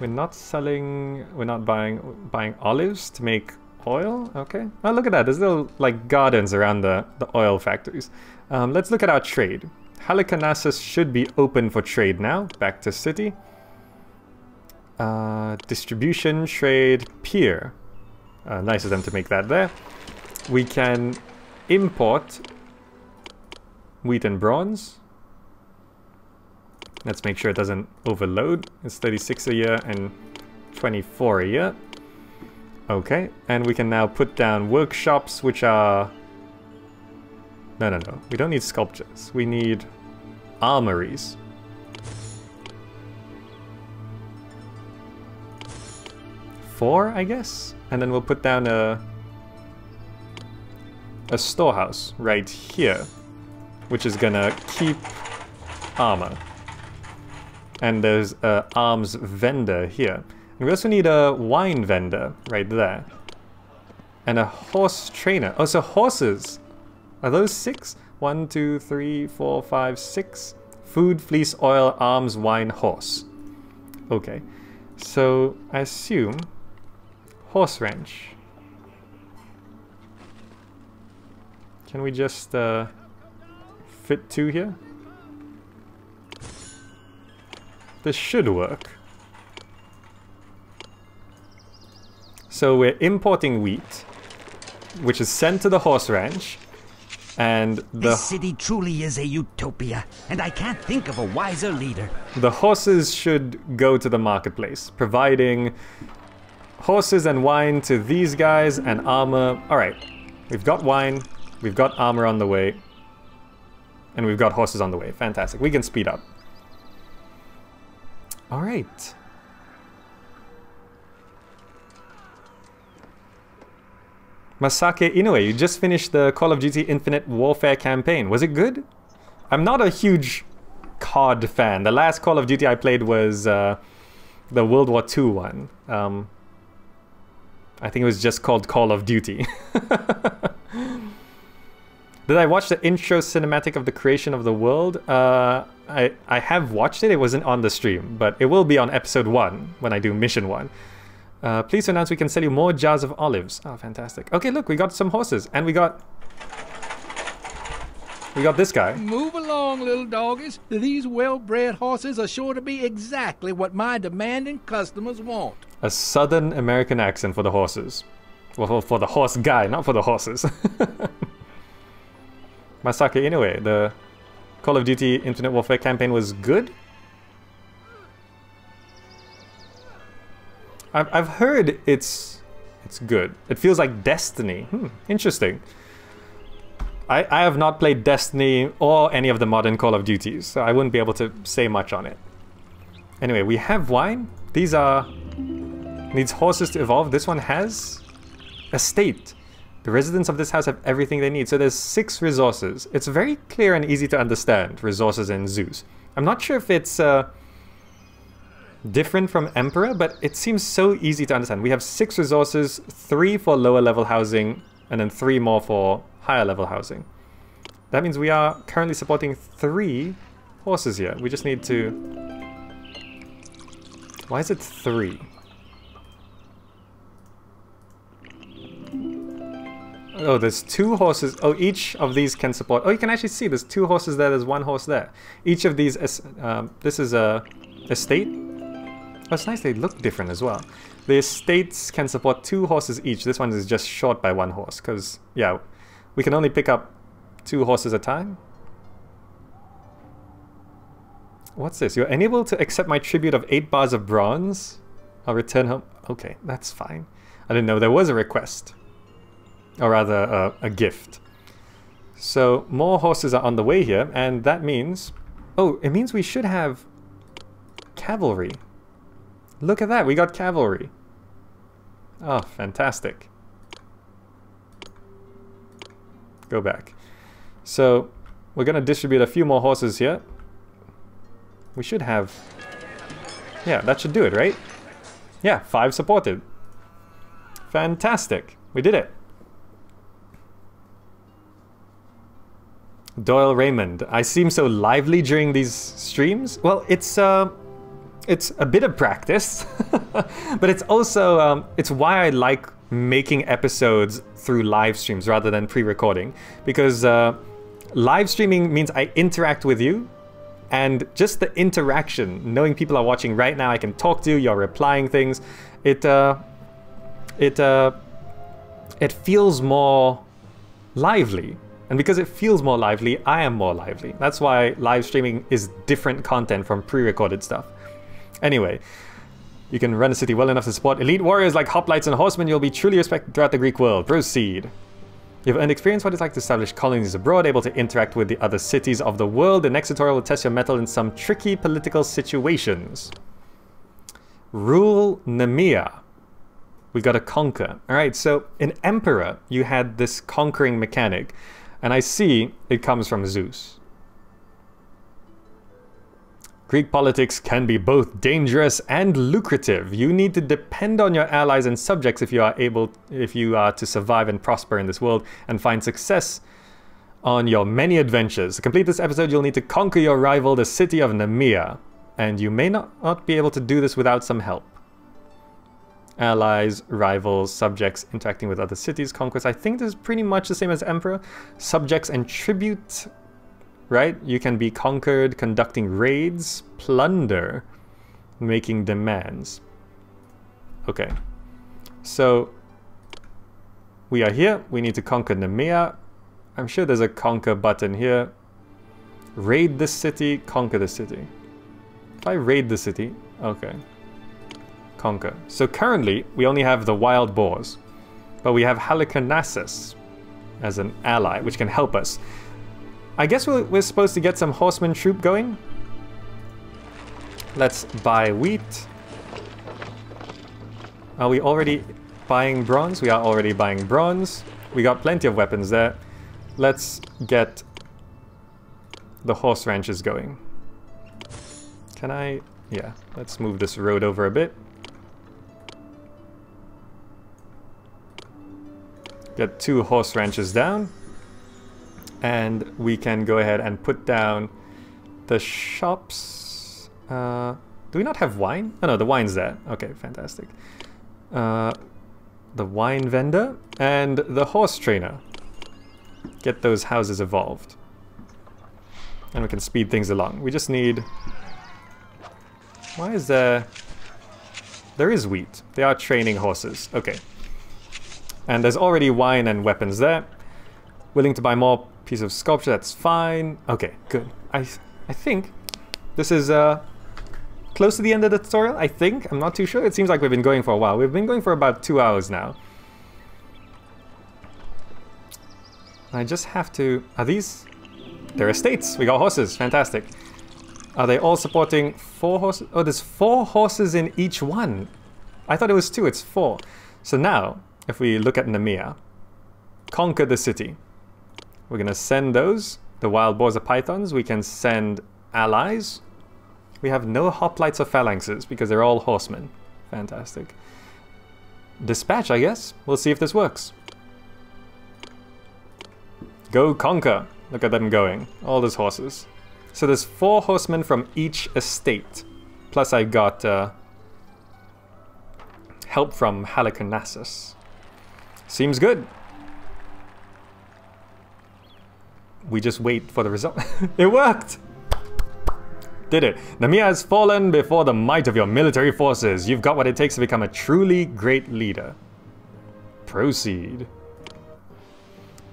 We're not selling... We're not buying buying olives to make Oil? Okay. Oh, look at that. There's little, like, gardens around the, the oil factories. Um, let's look at our trade. Halicarnassus should be open for trade now. Back to city. Uh, distribution, trade, pier. Uh, nice of them to make that there. We can import wheat and bronze. Let's make sure it doesn't overload. It's 36 a year and 24 a year. Okay, and we can now put down workshops which are... No, no, no. We don't need sculptures. We need armories. Four, I guess? And then we'll put down a... a storehouse right here, which is gonna keep armor. And there's a arms vendor here. We also need a wine vendor right there. And a horse trainer. Oh, so horses. Are those six? One, two, three, four, five, six. Food, fleece, oil, arms, wine, horse. Okay. So, I assume... Horse ranch. Can we just uh, fit two here? This should work. So we're importing wheat, which is sent to the horse ranch, and the this city truly is a utopia, and I can't think of a wiser leader. The horses should go to the marketplace, providing horses and wine to these guys and armor. All right, we've got wine, we've got armor on the way, and we've got horses on the way. Fantastic. We can speed up. All right. Masake Inoue, you just finished the Call of Duty Infinite Warfare campaign. Was it good? I'm not a huge COD fan. The last Call of Duty I played was uh, the World War II one. Um, I think it was just called Call of Duty. Did I watch the intro cinematic of the creation of the world? Uh, I, I have watched it. It wasn't on the stream, but it will be on episode 1 when I do mission 1. Uh, please announce we can sell you more jars of olives. Oh, fantastic. Okay, look, we got some horses. And we got... We got this guy. Move along, little doggies. These well-bred horses are sure to be exactly what my demanding customers want. A southern American accent for the horses. Well, for the horse guy, not for the horses. Masake Inoue, the Call of Duty Infinite Warfare campaign was good. I've, I've heard it's it's good. It feels like Destiny. Hmm, interesting. I, I have not played Destiny or any of the modern Call of Duties, so I wouldn't be able to say much on it. Anyway, we have wine. These are... Needs horses to evolve. This one has... Estate. The residents of this house have everything they need. So there's six resources. It's very clear and easy to understand, resources in Zeus. I'm not sure if it's... Uh, different from Emperor, but it seems so easy to understand. We have six resources, three for lower level housing, and then three more for higher level housing. That means we are currently supporting three horses here. We just need to Why is it three? Oh, there's two horses. Oh, each of these can support. Oh, you can actually see there's two horses there. There's one horse there. Each of these is. Um, this is a estate. Oh, it's nice. They look different as well. The estates can support two horses each. This one is just short by one horse because yeah, we can only pick up two horses at a time. What's this? You're unable to accept my tribute of eight bars of bronze. I'll return home. Okay, that's fine. I didn't know there was a request or rather uh, a gift. So more horses are on the way here, and that means... Oh, it means we should have cavalry. Look at that, we got cavalry. Oh, fantastic. Go back. So, we're going to distribute a few more horses here. We should have... Yeah, that should do it, right? Yeah, five supported. Fantastic. We did it. Doyle Raymond. I seem so lively during these streams. Well, it's uh, it's a bit of practice, but it's also um, it's why I like making episodes through live streams rather than pre-recording because uh, live streaming means I interact with you and just the interaction, knowing people are watching right now, I can talk to you, you're replying things. It uh, it uh, it feels more lively and because it feels more lively, I am more lively. That's why live streaming is different content from pre-recorded stuff. Anyway, you can run a city well enough to support elite warriors like hoplites and horsemen, you'll be truly respected throughout the Greek world. Proceed. You've earned experience what it's like to establish colonies abroad, able to interact with the other cities of the world. The next tutorial will test your mettle in some tricky political situations. Rule Nemea. We gotta conquer. Alright, so in Emperor, you had this conquering mechanic. And I see it comes from Zeus. Greek politics can be both dangerous and lucrative. You need to depend on your allies and subjects if you are able if you are to survive and prosper in this world and find success on your many adventures. To complete this episode, you'll need to conquer your rival, the city of Nemea, and you may not, not be able to do this without some help allies, rivals, subjects interacting with other cities, conquest. I think this is pretty much the same as Emperor. Subjects and tribute, right? You can be conquered, conducting raids, plunder, making demands. Okay, so we are here. We need to conquer Nemea. I'm sure there's a conquer button here. Raid the city, conquer the city. If I raid the city, okay conquer. So currently, we only have the wild boars, but we have Halicarnassus as an ally, which can help us. I guess we're, we're supposed to get some horseman troop going. Let's buy wheat. Are we already buying bronze? We are already buying bronze. We got plenty of weapons there. Let's get the horse ranches going. Can I? Yeah, let's move this road over a bit. Get two horse ranches down. And we can go ahead and put down the shops. Uh, do we not have wine? Oh no, the wine's there. Okay, fantastic. Uh, the wine vendor and the horse trainer. Get those houses evolved. And we can speed things along. We just need... Why is there... There is wheat. They are training horses. Okay. And there's already wine and weapons there. Willing to buy more piece of sculpture, that's fine. Okay, good. I I think this is uh, close to the end of the tutorial, I think. I'm not too sure. It seems like we've been going for a while. We've been going for about two hours now. I just have to... Are these... They're estates. We got horses. Fantastic. Are they all supporting four horses? Oh, there's four horses in each one. I thought it was two. It's four. So now, if we look at Nemea, conquer the city. We're to send those. The wild boars are pythons. We can send allies. We have no hoplites or phalanxes because they're all horsemen. Fantastic. Dispatch, I guess. We'll see if this works. Go conquer. Look at them going. All those horses. So there's four horsemen from each estate. Plus I got uh, Help from Halicarnassus. Seems good. We just wait for the result. it worked! Did it. Nemea has fallen before the might of your military forces. You've got what it takes to become a truly great leader. Proceed.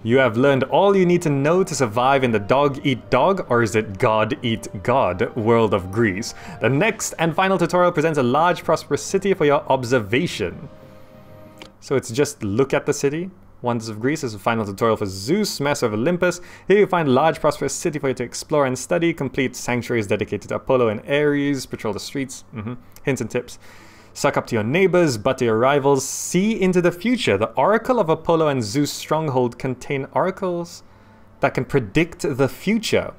You have learned all you need to know to survive in the dog eat dog, or is it God eat God, world of Greece. The next and final tutorial presents a large prosperous city for your observation. So it's just look at the city. Wonders of Greece is a final tutorial for Zeus, Master of Olympus. Here you find a large prosperous city for you to explore and study, complete sanctuaries dedicated to Apollo and Ares, patrol the streets, mm -hmm. hints and tips. Suck up to your neighbors, but to your rivals. See into the future. The Oracle of Apollo and Zeus Stronghold contain oracles that can predict the future.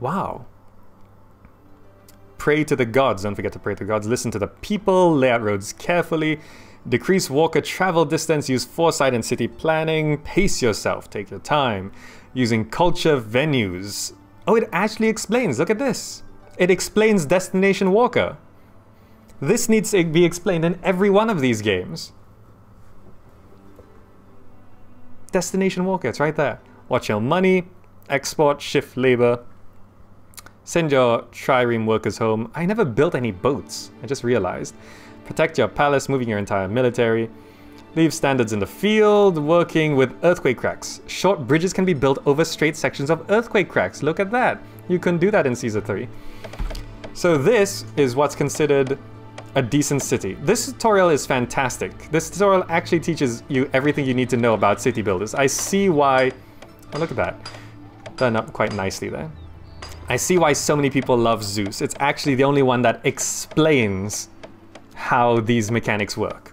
Wow. Pray to the gods. Don't forget to pray to the gods. Listen to the people. Lay out roads carefully. Decrease walker travel distance. Use foresight in city planning. Pace yourself. Take your time. Using culture venues. Oh, it actually explains. Look at this. It explains Destination Walker. This needs to be explained in every one of these games. Destination Walker, it's right there. Watch your money, export, shift labor, send your trireme workers home. I never built any boats, I just realized. Protect your palace, moving your entire military. Leave standards in the field, working with earthquake cracks. Short bridges can be built over straight sections of earthquake cracks. Look at that. You couldn't do that in Caesar 3. So this is what's considered a decent city. This tutorial is fantastic. This tutorial actually teaches you everything you need to know about city builders. I see why... Oh, look at that. Done up quite nicely there. I see why so many people love Zeus. It's actually the only one that explains how these mechanics work.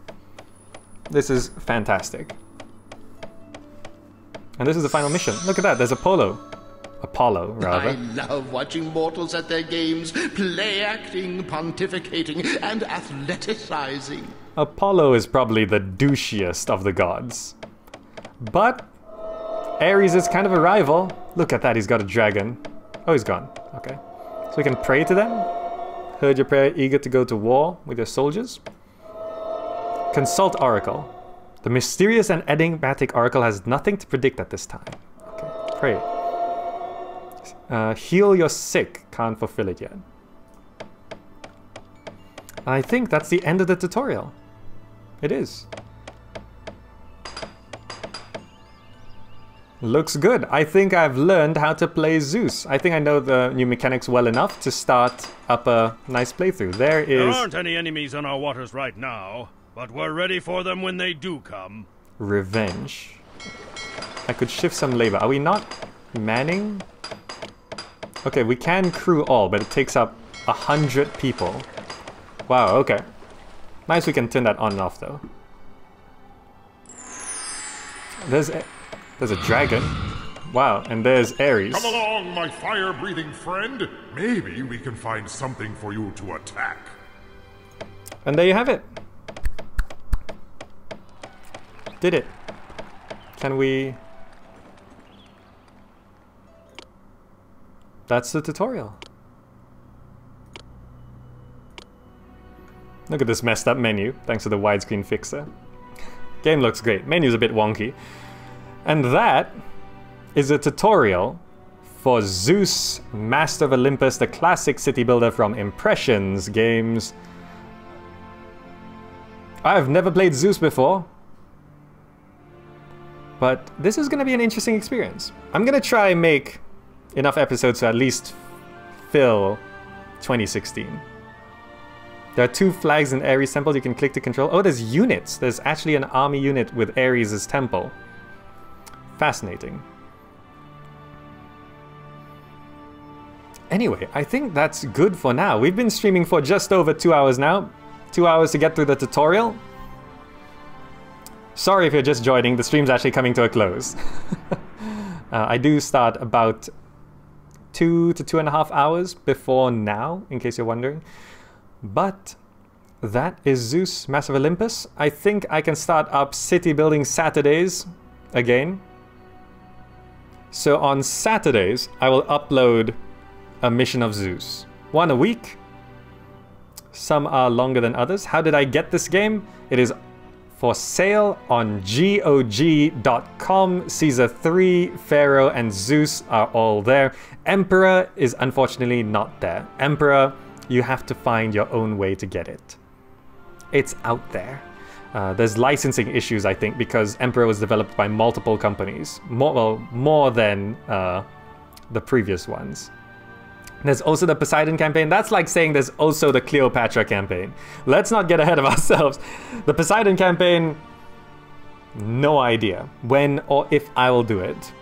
This is fantastic. And this is the final mission. Look at that, there's Apollo. Apollo, rather. I love watching mortals at their games, play acting, pontificating, and athleticizing. Apollo is probably the douchiest of the gods. But Ares is kind of a rival. Look at that, he's got a dragon. Oh, he's gone. Okay. So we can pray to them. Heard your prayer, eager to go to war with your soldiers. Consult Oracle. The mysterious and enigmatic Oracle has nothing to predict at this time. Okay, pray. Uh, heal your sick, can't fulfill it yet. I think that's the end of the tutorial. It is. Looks good. I think I've learned how to play Zeus. I think I know the new mechanics well enough to start up a nice playthrough. There is... There aren't any enemies on our waters right now, but we're ready for them when they do come. Revenge. I could shift some labor. Are we not manning? Okay, we can crew all, but it takes up a hundred people. Wow, okay. Nice we can turn that on and off though. There's a, there's a dragon. Wow, and there's Ares. Come along, my fire-breathing friend. Maybe we can find something for you to attack. And there you have it. Did it. Can we That's the tutorial. Look at this messed up menu, thanks to the widescreen fixer. Game looks great, menu's a bit wonky. And that is a tutorial for Zeus, Master of Olympus, the classic city builder from Impressions games. I've never played Zeus before, but this is going to be an interesting experience. I'm going to try and make enough episodes to at least fill 2016. There are two flags in Ares Temple you can click to control. Oh, there's units. There's actually an army unit with Ares' temple. Fascinating. Anyway, I think that's good for now. We've been streaming for just over two hours now. Two hours to get through the tutorial. Sorry if you're just joining, the stream's actually coming to a close. uh, I do start about two to two and a half hours before now, in case you're wondering. But that is Zeus Master of Olympus. I think I can start up city building Saturdays again. So on Saturdays, I will upload a mission of Zeus. One a week. Some are longer than others. How did I get this game? It is for sale on GOG.com. Caesar 3, Pharaoh, and Zeus are all there. Emperor is unfortunately not there. Emperor, you have to find your own way to get it. It's out there. Uh, there's licensing issues, I think, because Emperor was developed by multiple companies, more well, more than uh, the previous ones. There's also the Poseidon campaign. That's like saying there's also the Cleopatra campaign. Let's not get ahead of ourselves. The Poseidon campaign, no idea when or if I will do it.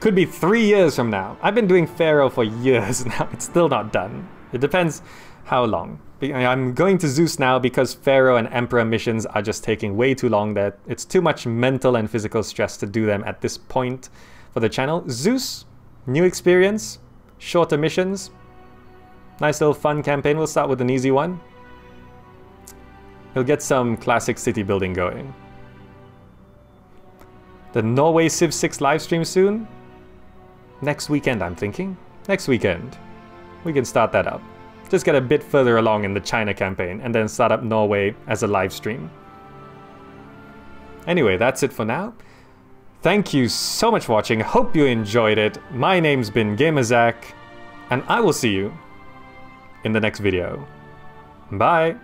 Could be three years from now. I've been doing Pharaoh for years now. It's still not done. It depends how long. I'm going to Zeus now because Pharaoh and Emperor missions are just taking way too long that it's too much mental and physical stress to do them at this point for the channel. Zeus, new experience, shorter missions, nice little fun campaign. We'll start with an easy one. He'll get some classic city building going. The Norway Civ 6 livestream soon? Next weekend, I'm thinking. Next weekend. We can start that up. Just get a bit further along in the China campaign and then start up Norway as a live stream. Anyway, that's it for now. Thank you so much for watching. Hope you enjoyed it. My name's been and I will see you in the next video. Bye!